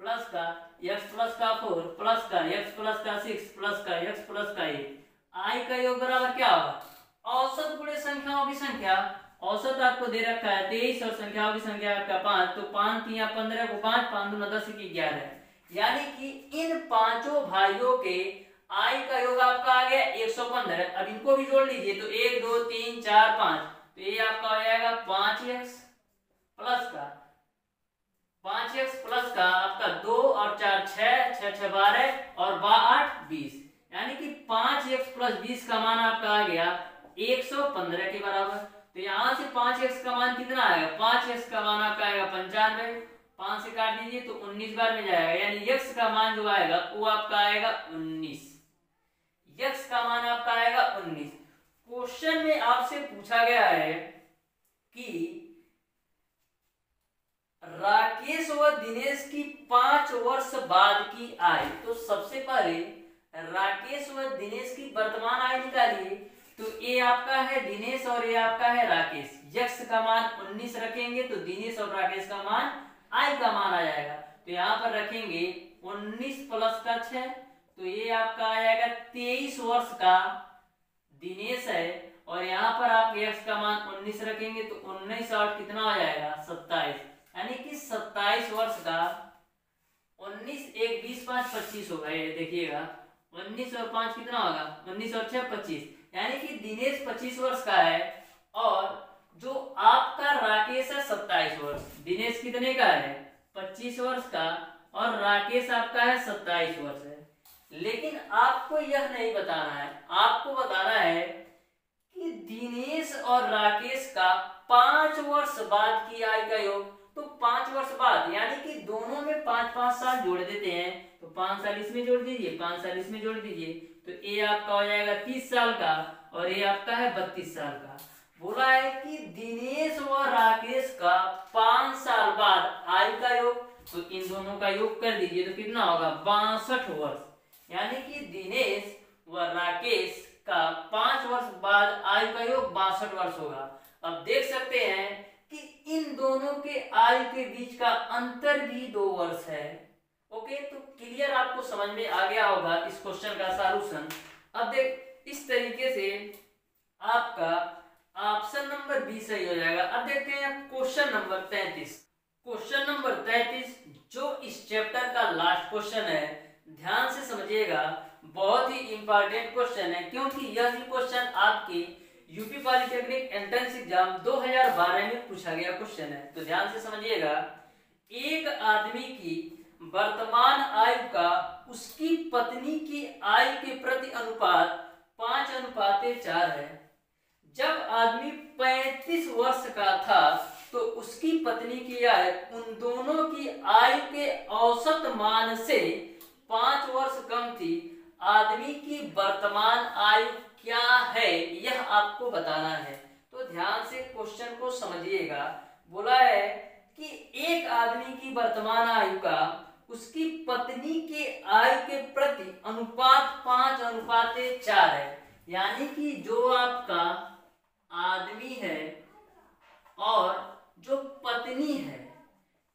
प्लस का यक्स प्लस का फोर, प्लस का यक्स प्लस का सिक्स, प्लस का यक्स प्लस का एट। आय का योग बराबर क्या होगा? औसत गुणे संख्याओं की संख्या। औसत आपको दे रखा है तेईस और संख्याओं की संख्या आपका पाँच तो पाँच तीन पंद्रह को पाँच पाँच दो दस की ग्यारह। यानी कि इन पाँचों भाइयों के आई का योग आपका आ गया एक सौ पंद्रह। अब इनको भी जोड़ लीजिए तो एक, दो, तीन, चार, पाँच। तो ये आपका हो जाएगा पाँच एक्स प्लस का। पाँच एक्स प्लस का आपका दो और चार छह छह छह बारह और बा आठ, बीस। यानी कि पाँच एक्स प्लस बीस का मान आपका आ गया एक सौ पंद्रह के बराबर। तो यहाँ से पाँच एक्स का मान कितना आएगा? पाँच एक्स का मान आपका आएगा पंचानवे। पाँच से काट दीजिए तो उन्नीस बार में जाएगा। यानी यक्स का मान जो आएगा, वो आपका आएगा उन्नीस। यक्स का मान आपका आएगा उन्नीस। क्वेश्चन में आपसे पूछा गया है कि राकेश व दिनेश की पाँच वर्ष बाद की आय। तो सबसे पहले राकेश व दिनेश की वर्तमान आय निकालिए। तो ये आपका है दिनेश और ये आपका है राकेश। यक्स का मान 19 रखेंगे तो दिनेश और राकेश का मान आय का मान आ जाएगा। तो यहाँ पर रखेंगे 19 प्लस का छ तो ये आपका आ जाएगा 23 वर्ष का दिनेश है। और यहाँ पर आप यक्स का मान 19 रखेंगे तो 19 और कितना हो जाएगा? 27 यानी कि 27 वर्ष का 19 एक बीस पाँच पच्चीस होगा, ये देखिएगा। 19 और पाँच कितना होगा? 19 और छह पच्चीस। यानी कि दिनेश 25 वर्ष का है, और जो आपका राकेश है 27 वर्ष। दिनेश कितने का है? 25 वर्ष का, और राकेश आपका है 27 वर्ष है। लेकिन आपको यह नहीं बताना है। आपको बताना है कि दिनेश और राकेश का पाँच वर्ष बाद की आय का योग तो पाँच वर्ष बाद, यानी कि दोनों में पाँच पाँच साल जोड़ देते हैं तो पाँच साल इसमें जोड़ दीजिए, पाँच साल इसमें जोड़ दीजिए तो ए आपका हो जाएगा तीस साल का और ए आपका है बत्तीस साल का। बोला है कि दिनेश व राकेश का पाँच साल बाद आयु का योग तो इन दोनों का योग कर दीजिए तो कितना होगा? बासठ वर्ष। यानी कि दिनेश व राकेश का पाँच वर्ष बाद आयु का योग बासठ वर्ष होगा। अब देख सकते हैं कि इन दोनों के आयु के बीच का अंतर भी दो वर्ष है। ओके तो क्लियर आपको समझ में आ गया होगा इस क्वेश्चन का सॉल्यूशन। अब देख, इस तरीके से आपका ऑप्शन नंबर बी सही हो जाएगा। अब देखते हैं क्वेश्चन नंबर तैतीस। क्वेश्चन नंबर तैतीस, जो इस चैप्टर का लास्ट क्वेश्चन है, ध्यान से समझिएगा, बहुत ही इंपॉर्टेंट क्वेश्चन है, क्योंकि यह क्वेश्चन आपके यूपी पॉलिटेक्निक एंट्रेंस एग्ज़ाम 2012 में पूछा गया क्वेश्चन है। तो ध्यान से समझिएगा, एक आदमी की वर्तमान आयु का, उसकी पत्नी की आयु के प्रति अनुपात पाँच अनुपात चार है। जब आदमी 35 वर्ष का था तो उसकी पत्नी की आयु, उन दोनों की आयु के औसत मान से पाँच वर्ष कम थी। आदमी की वर्तमान आयु क्या है? यह आपको बताना है। तो ध्यान से क्वेश्चन को समझिएगा। बोला है कि एक आदमी की वर्तमान आयु का, उसकी पत्नी के आयु के प्रति अनुपात पाँच, अनुपात चार है। यानी कि जो आपका आदमी है और जो पत्नी है,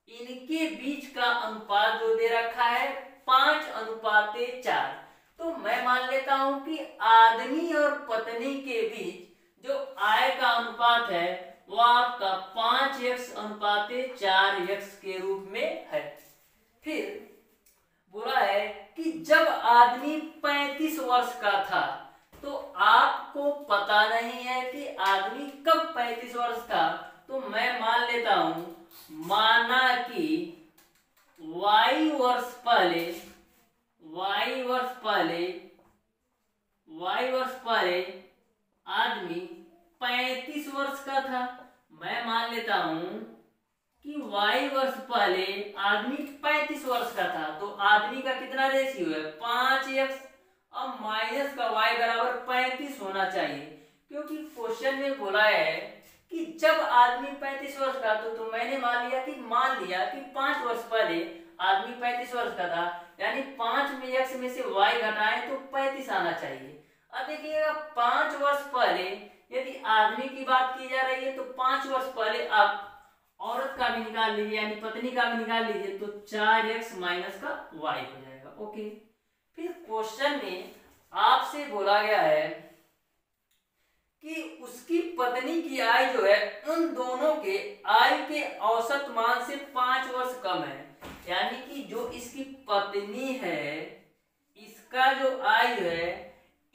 इनके बीच का अनुपात जो दे रखा है, पाँच, अनुपात चार। तो मैं मान लेता हूँ कि आदमी और पत्नी के बीच जो आय का अनुपात है, वो आपका पाँच एक्स अनुपात चार एक्स के रूप में है। फिर बोला है कि जब आदमी पैंतीस वर्ष का था तो आपको पता नहीं है कि आदमी कब पैंतीस वर्ष था। तो मैं मान लेता हूँ, माना कि वाई वर्ष पहले वाई वर्ष पहले वाई वर्ष पहले आदमी पैतीस वर्ष का था। मैं मान लेता हूँ कि वाई वर्ष पहले आदमी पैतीस वर्ष का था। तो आदमी का कितना रेशियो है? पाँच एक्स अब माइनस का वाई बराबर पैंतीस होना चाहिए क्योंकि क्वेश्चन में बोला है कि जब आदमी पैंतीस वर्ष का तो, तो मैंने मान लिया कि मान लिया कि पाँच वर्ष पहले आदमी पैंतीस वर्ष का था, यानी पाँच में एक्स में से वाई घटाएँ तो पैंतीस आना चाहिए। अब देखिएगा पाँच वर्ष पहले यदि आदमी की बात की जा रही है तो पाँच वर्ष पहले आप औरत का भी निकाल लीजिए, यानी पत्नी का भी निकाल लीजिए तो चार एक्स माइनस का वाई हो जाएगा। ओके? फिर क्वेश्चन में आपसे बोला गया है कि उसकी पत्नी की आय जो है, उन दोनों के आय के औसत मान से पाँच वर्ष कम है। यानी कि जो इसकी पत्नी है, इसका जो आयु है,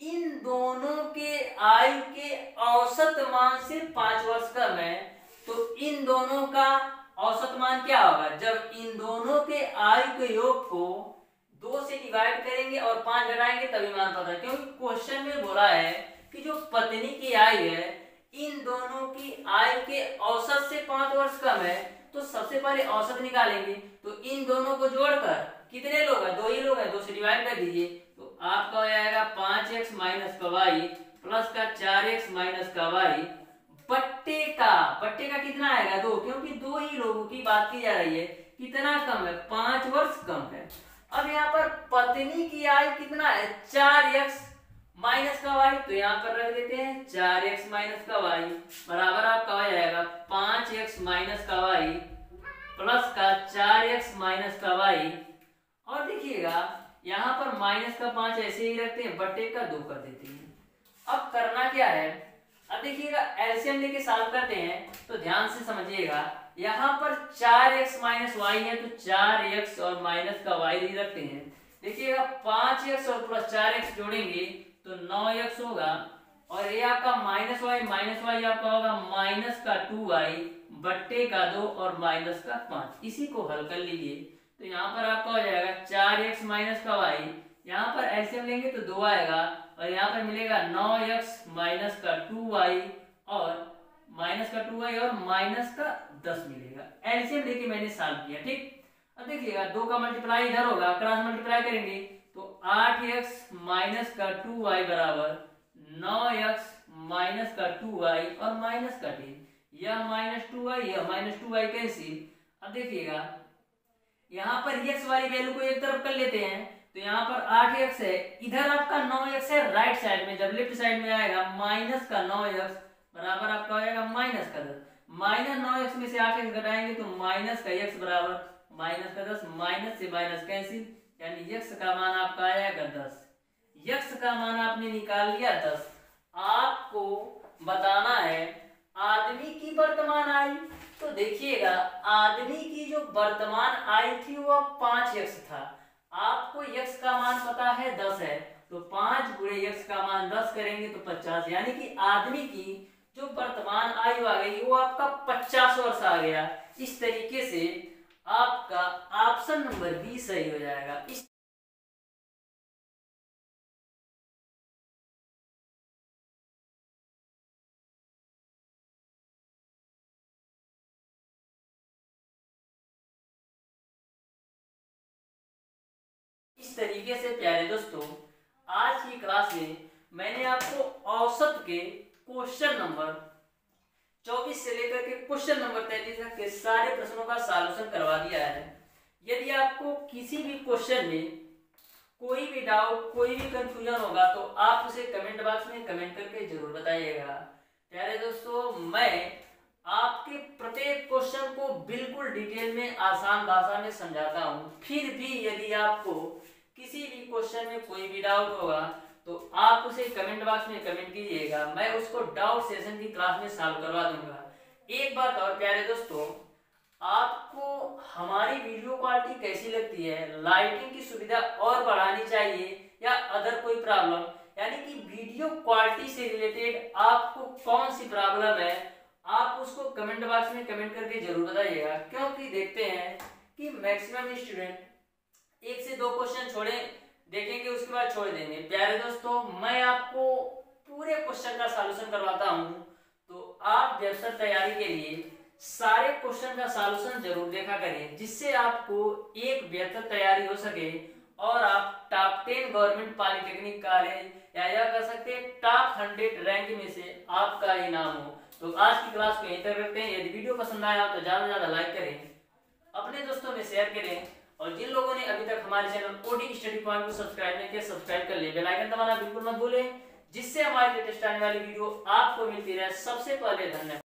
इन दोनों के आयु के औसत मान से पाँच वर्ष कम है तो इन दोनों का औसत मान क्या होगा? जब इन दोनों के आयु के योग को दो से डिवाइड करेंगे और पाँच घटाएँगे, तभी मान पता क्योंकि क्वेश्चन में बोला है कि जो पत्नी की आयु है, इन दोनों की आयु के औसत से पाँच वर्ष कम है तो सबसे पहले औसत निकालेंगे। तो इन दोनों को जोड़कर कितने लोग हैं? दो ही लोग हैं, दो से डिवाइड कर दीजिए। तो आपका हो जाएगा पाँच एक्स माइनस का वाई प्लस का चार एक्स माइनस का वाई बट्टे का। बट्टे का कितना आएगा? दो, क्योंकि दो ही लोगों की बात की जा रही है। कितना कम है? पाँच वर्ष कम है। अब यहाँ पर पत्नी की आयु कितना है? चार एक्स माइनस का वाई तो यहाँ पर रख देते हैं चार एक्स माइनस का वाई बराबर आपका हो जाएगा पाँच एक्स माइनस का वाई प्लस का चार एक्स माइनस का वाई। और देखिएगा, यहाँ पर माइनस का पाँच ऐसे ही रखते हैं, बटे का दो कर देते हैं। अब करना क्या है? अब देखिएगा, एलसीएम लेके सॉल्व करते हैं तो ध्यान से समझिएगा, यहाँ पर चार एक्स माइनस वाई है तो चार एक्स और माइनस का वाई ही रखते हैं। देखिएगा, पाँच एक्स और प्लस चार एक्स जोड़ेंगे तो नौ एक्स होगा। और ये आपका माइनस वाई माइनस वाई आपका होगा माइनस का टू वाई बट्टे का दो और माइनस का पाँच। इसी को हल कर लीजिए। तो यहाँ पर आपका हो जाएगा चार एक्स माइनस का वाई यहाँ पर एलसीएम लेंगे तो दो आएगा और यहाँ पर मिलेगा नौ एक्स माइनस का टू वाई और माइनस का टू वाई और माइनस का दस मिलेगा। एलसीएम लेके मैंने सॉल्व किया, ठीक? अब देखिएगा, दो का मल्टीप्लाई इधर होगा क्रॉस मल्टीप्लाई करेंगे तो आठ एक्स माइनस का टू वाई बराबर नौ एक्स माइनस का टू वाई और माइनस का टेन यह माइनस टू वाई यह माइनस टू वाई कैंसिल अब देखिएगा, यहाँ पर एक्स वाली वैल्यू को एक तरफ़ कर लेते हैं तो यहाँ पर आठ एक्स है, इधर आपका नौ एक्स है राइट साइड में, जब लेफ़्ट साइड में आएगा माइनस का नौ एक्स, बराबर आपका आएगा माइनस का दस। माइनस नौ एक्स में से आठ एक्स घटाएँगे तो माइनस का एक्स बराबर माइनस का दस माइनस से माइनस कैंसिल यानी यक्स का मान आपका आएगा दस। यक्स का मान आपने निकाल लिया, दस। आपको बताना है, आदमी की वर्तमान आयु। तो देखिएगा, आदमी की जो वर्तमान आयु थी वह पाँच यक्स था। आपको यक्स का मान पता है, दस है। तो पाँच गुणे यक्स का मान दस करेंगे तो पचास। यानी कि आदमी की जो वर्तमान आयु आ गई, वो आपका पचास वर्ष आ गया। इस तरीके से आपका ऑप्शन नंबर बी सही हो जाएगा। इस इस तरीके से प्यारे दोस्तों, आज की क्लास में मैंने आपको औसत के क्वेश्चन नंबर 24 से लेकर के क्वेश्चन नंबर 33 तक के सारे प्रश्नों का सॉल्यूशन करवा दिया है। यदि आपको किसी भी क्वेश्चन में कोई भी डाउट कोई भी कंफ्यूजन होगा तो आप उसे कमेंट बॉक्स में कमेंट करके ज़रूर बताइएगा। प्यारे दोस्तों, मैं आपके प्रत्येक क्वेश्चन को बिल्कुल डिटेल में, आसान भाषा में समझाता हूँ। फिर भी यदि आपको किसी भी क्वेश्चन में कोई भी डाउट होगा तो आप उसे कमेंट बॉक्स में कमेंट कीजिएगा। मैं उसको डाउट सेशन की क्लास में सॉल्व करवा दूँगा। एक बात और, प्यारे दोस्तों, आपको हमारी वीडियो क्वालिटी कैसी लगती है? लाइटिंग की सुविधा और बढ़ानी चाहिए या अदर कोई प्रॉब्लम यानी कि वीडियो क्वालिटी से रिलेटेड आपको कौन सी प्रॉब्लम है? आप उसको कमेंट बॉक्स में कमेंट करके ज़रूर बताइएगा, क्योंकि देखते हैं कि मैक्सिमम स्टूडेंट एक से दो क्वेश्चन छोड़े, देखेंगे उसके बाद छोड़ देंगे। प्यारे दोस्तों, मैं आपको पूरे क्वेश्चन का सॉल्यूशन करवाता हूँ। तो आप व्यवसाय तैयारी के लिए सारे क्वेश्चन का सॉल्यूशन ज़रूर देखा करें, जिससे आपको एक बेहतर तैयारी हो सके और आप top ten government polytechnic college या यह कह सकते हैं टॉप हंड्रेड रैंक में से आपका इनाम हो। तो आज की क्लास को यहीं तक रखते हैं। यदि वीडियो पसंद आया हो तो ज़्यादा से ज़्यादा लाइक करें, अपने दोस्तों में शेयर करें, और जिन लोगों ने अभी तक हमारे चैनल ओडी स्टडी पॉइंट को सब्सक्राइब नहीं किया सब्सक्राइब कर लें। बेल आइकन दबाना बिल्कुल मत भूलें, जिससे हमारी लेटेस्ट आने वाली वीडियो आपको मिलती रहे। सबसे पहले धन्यवाद।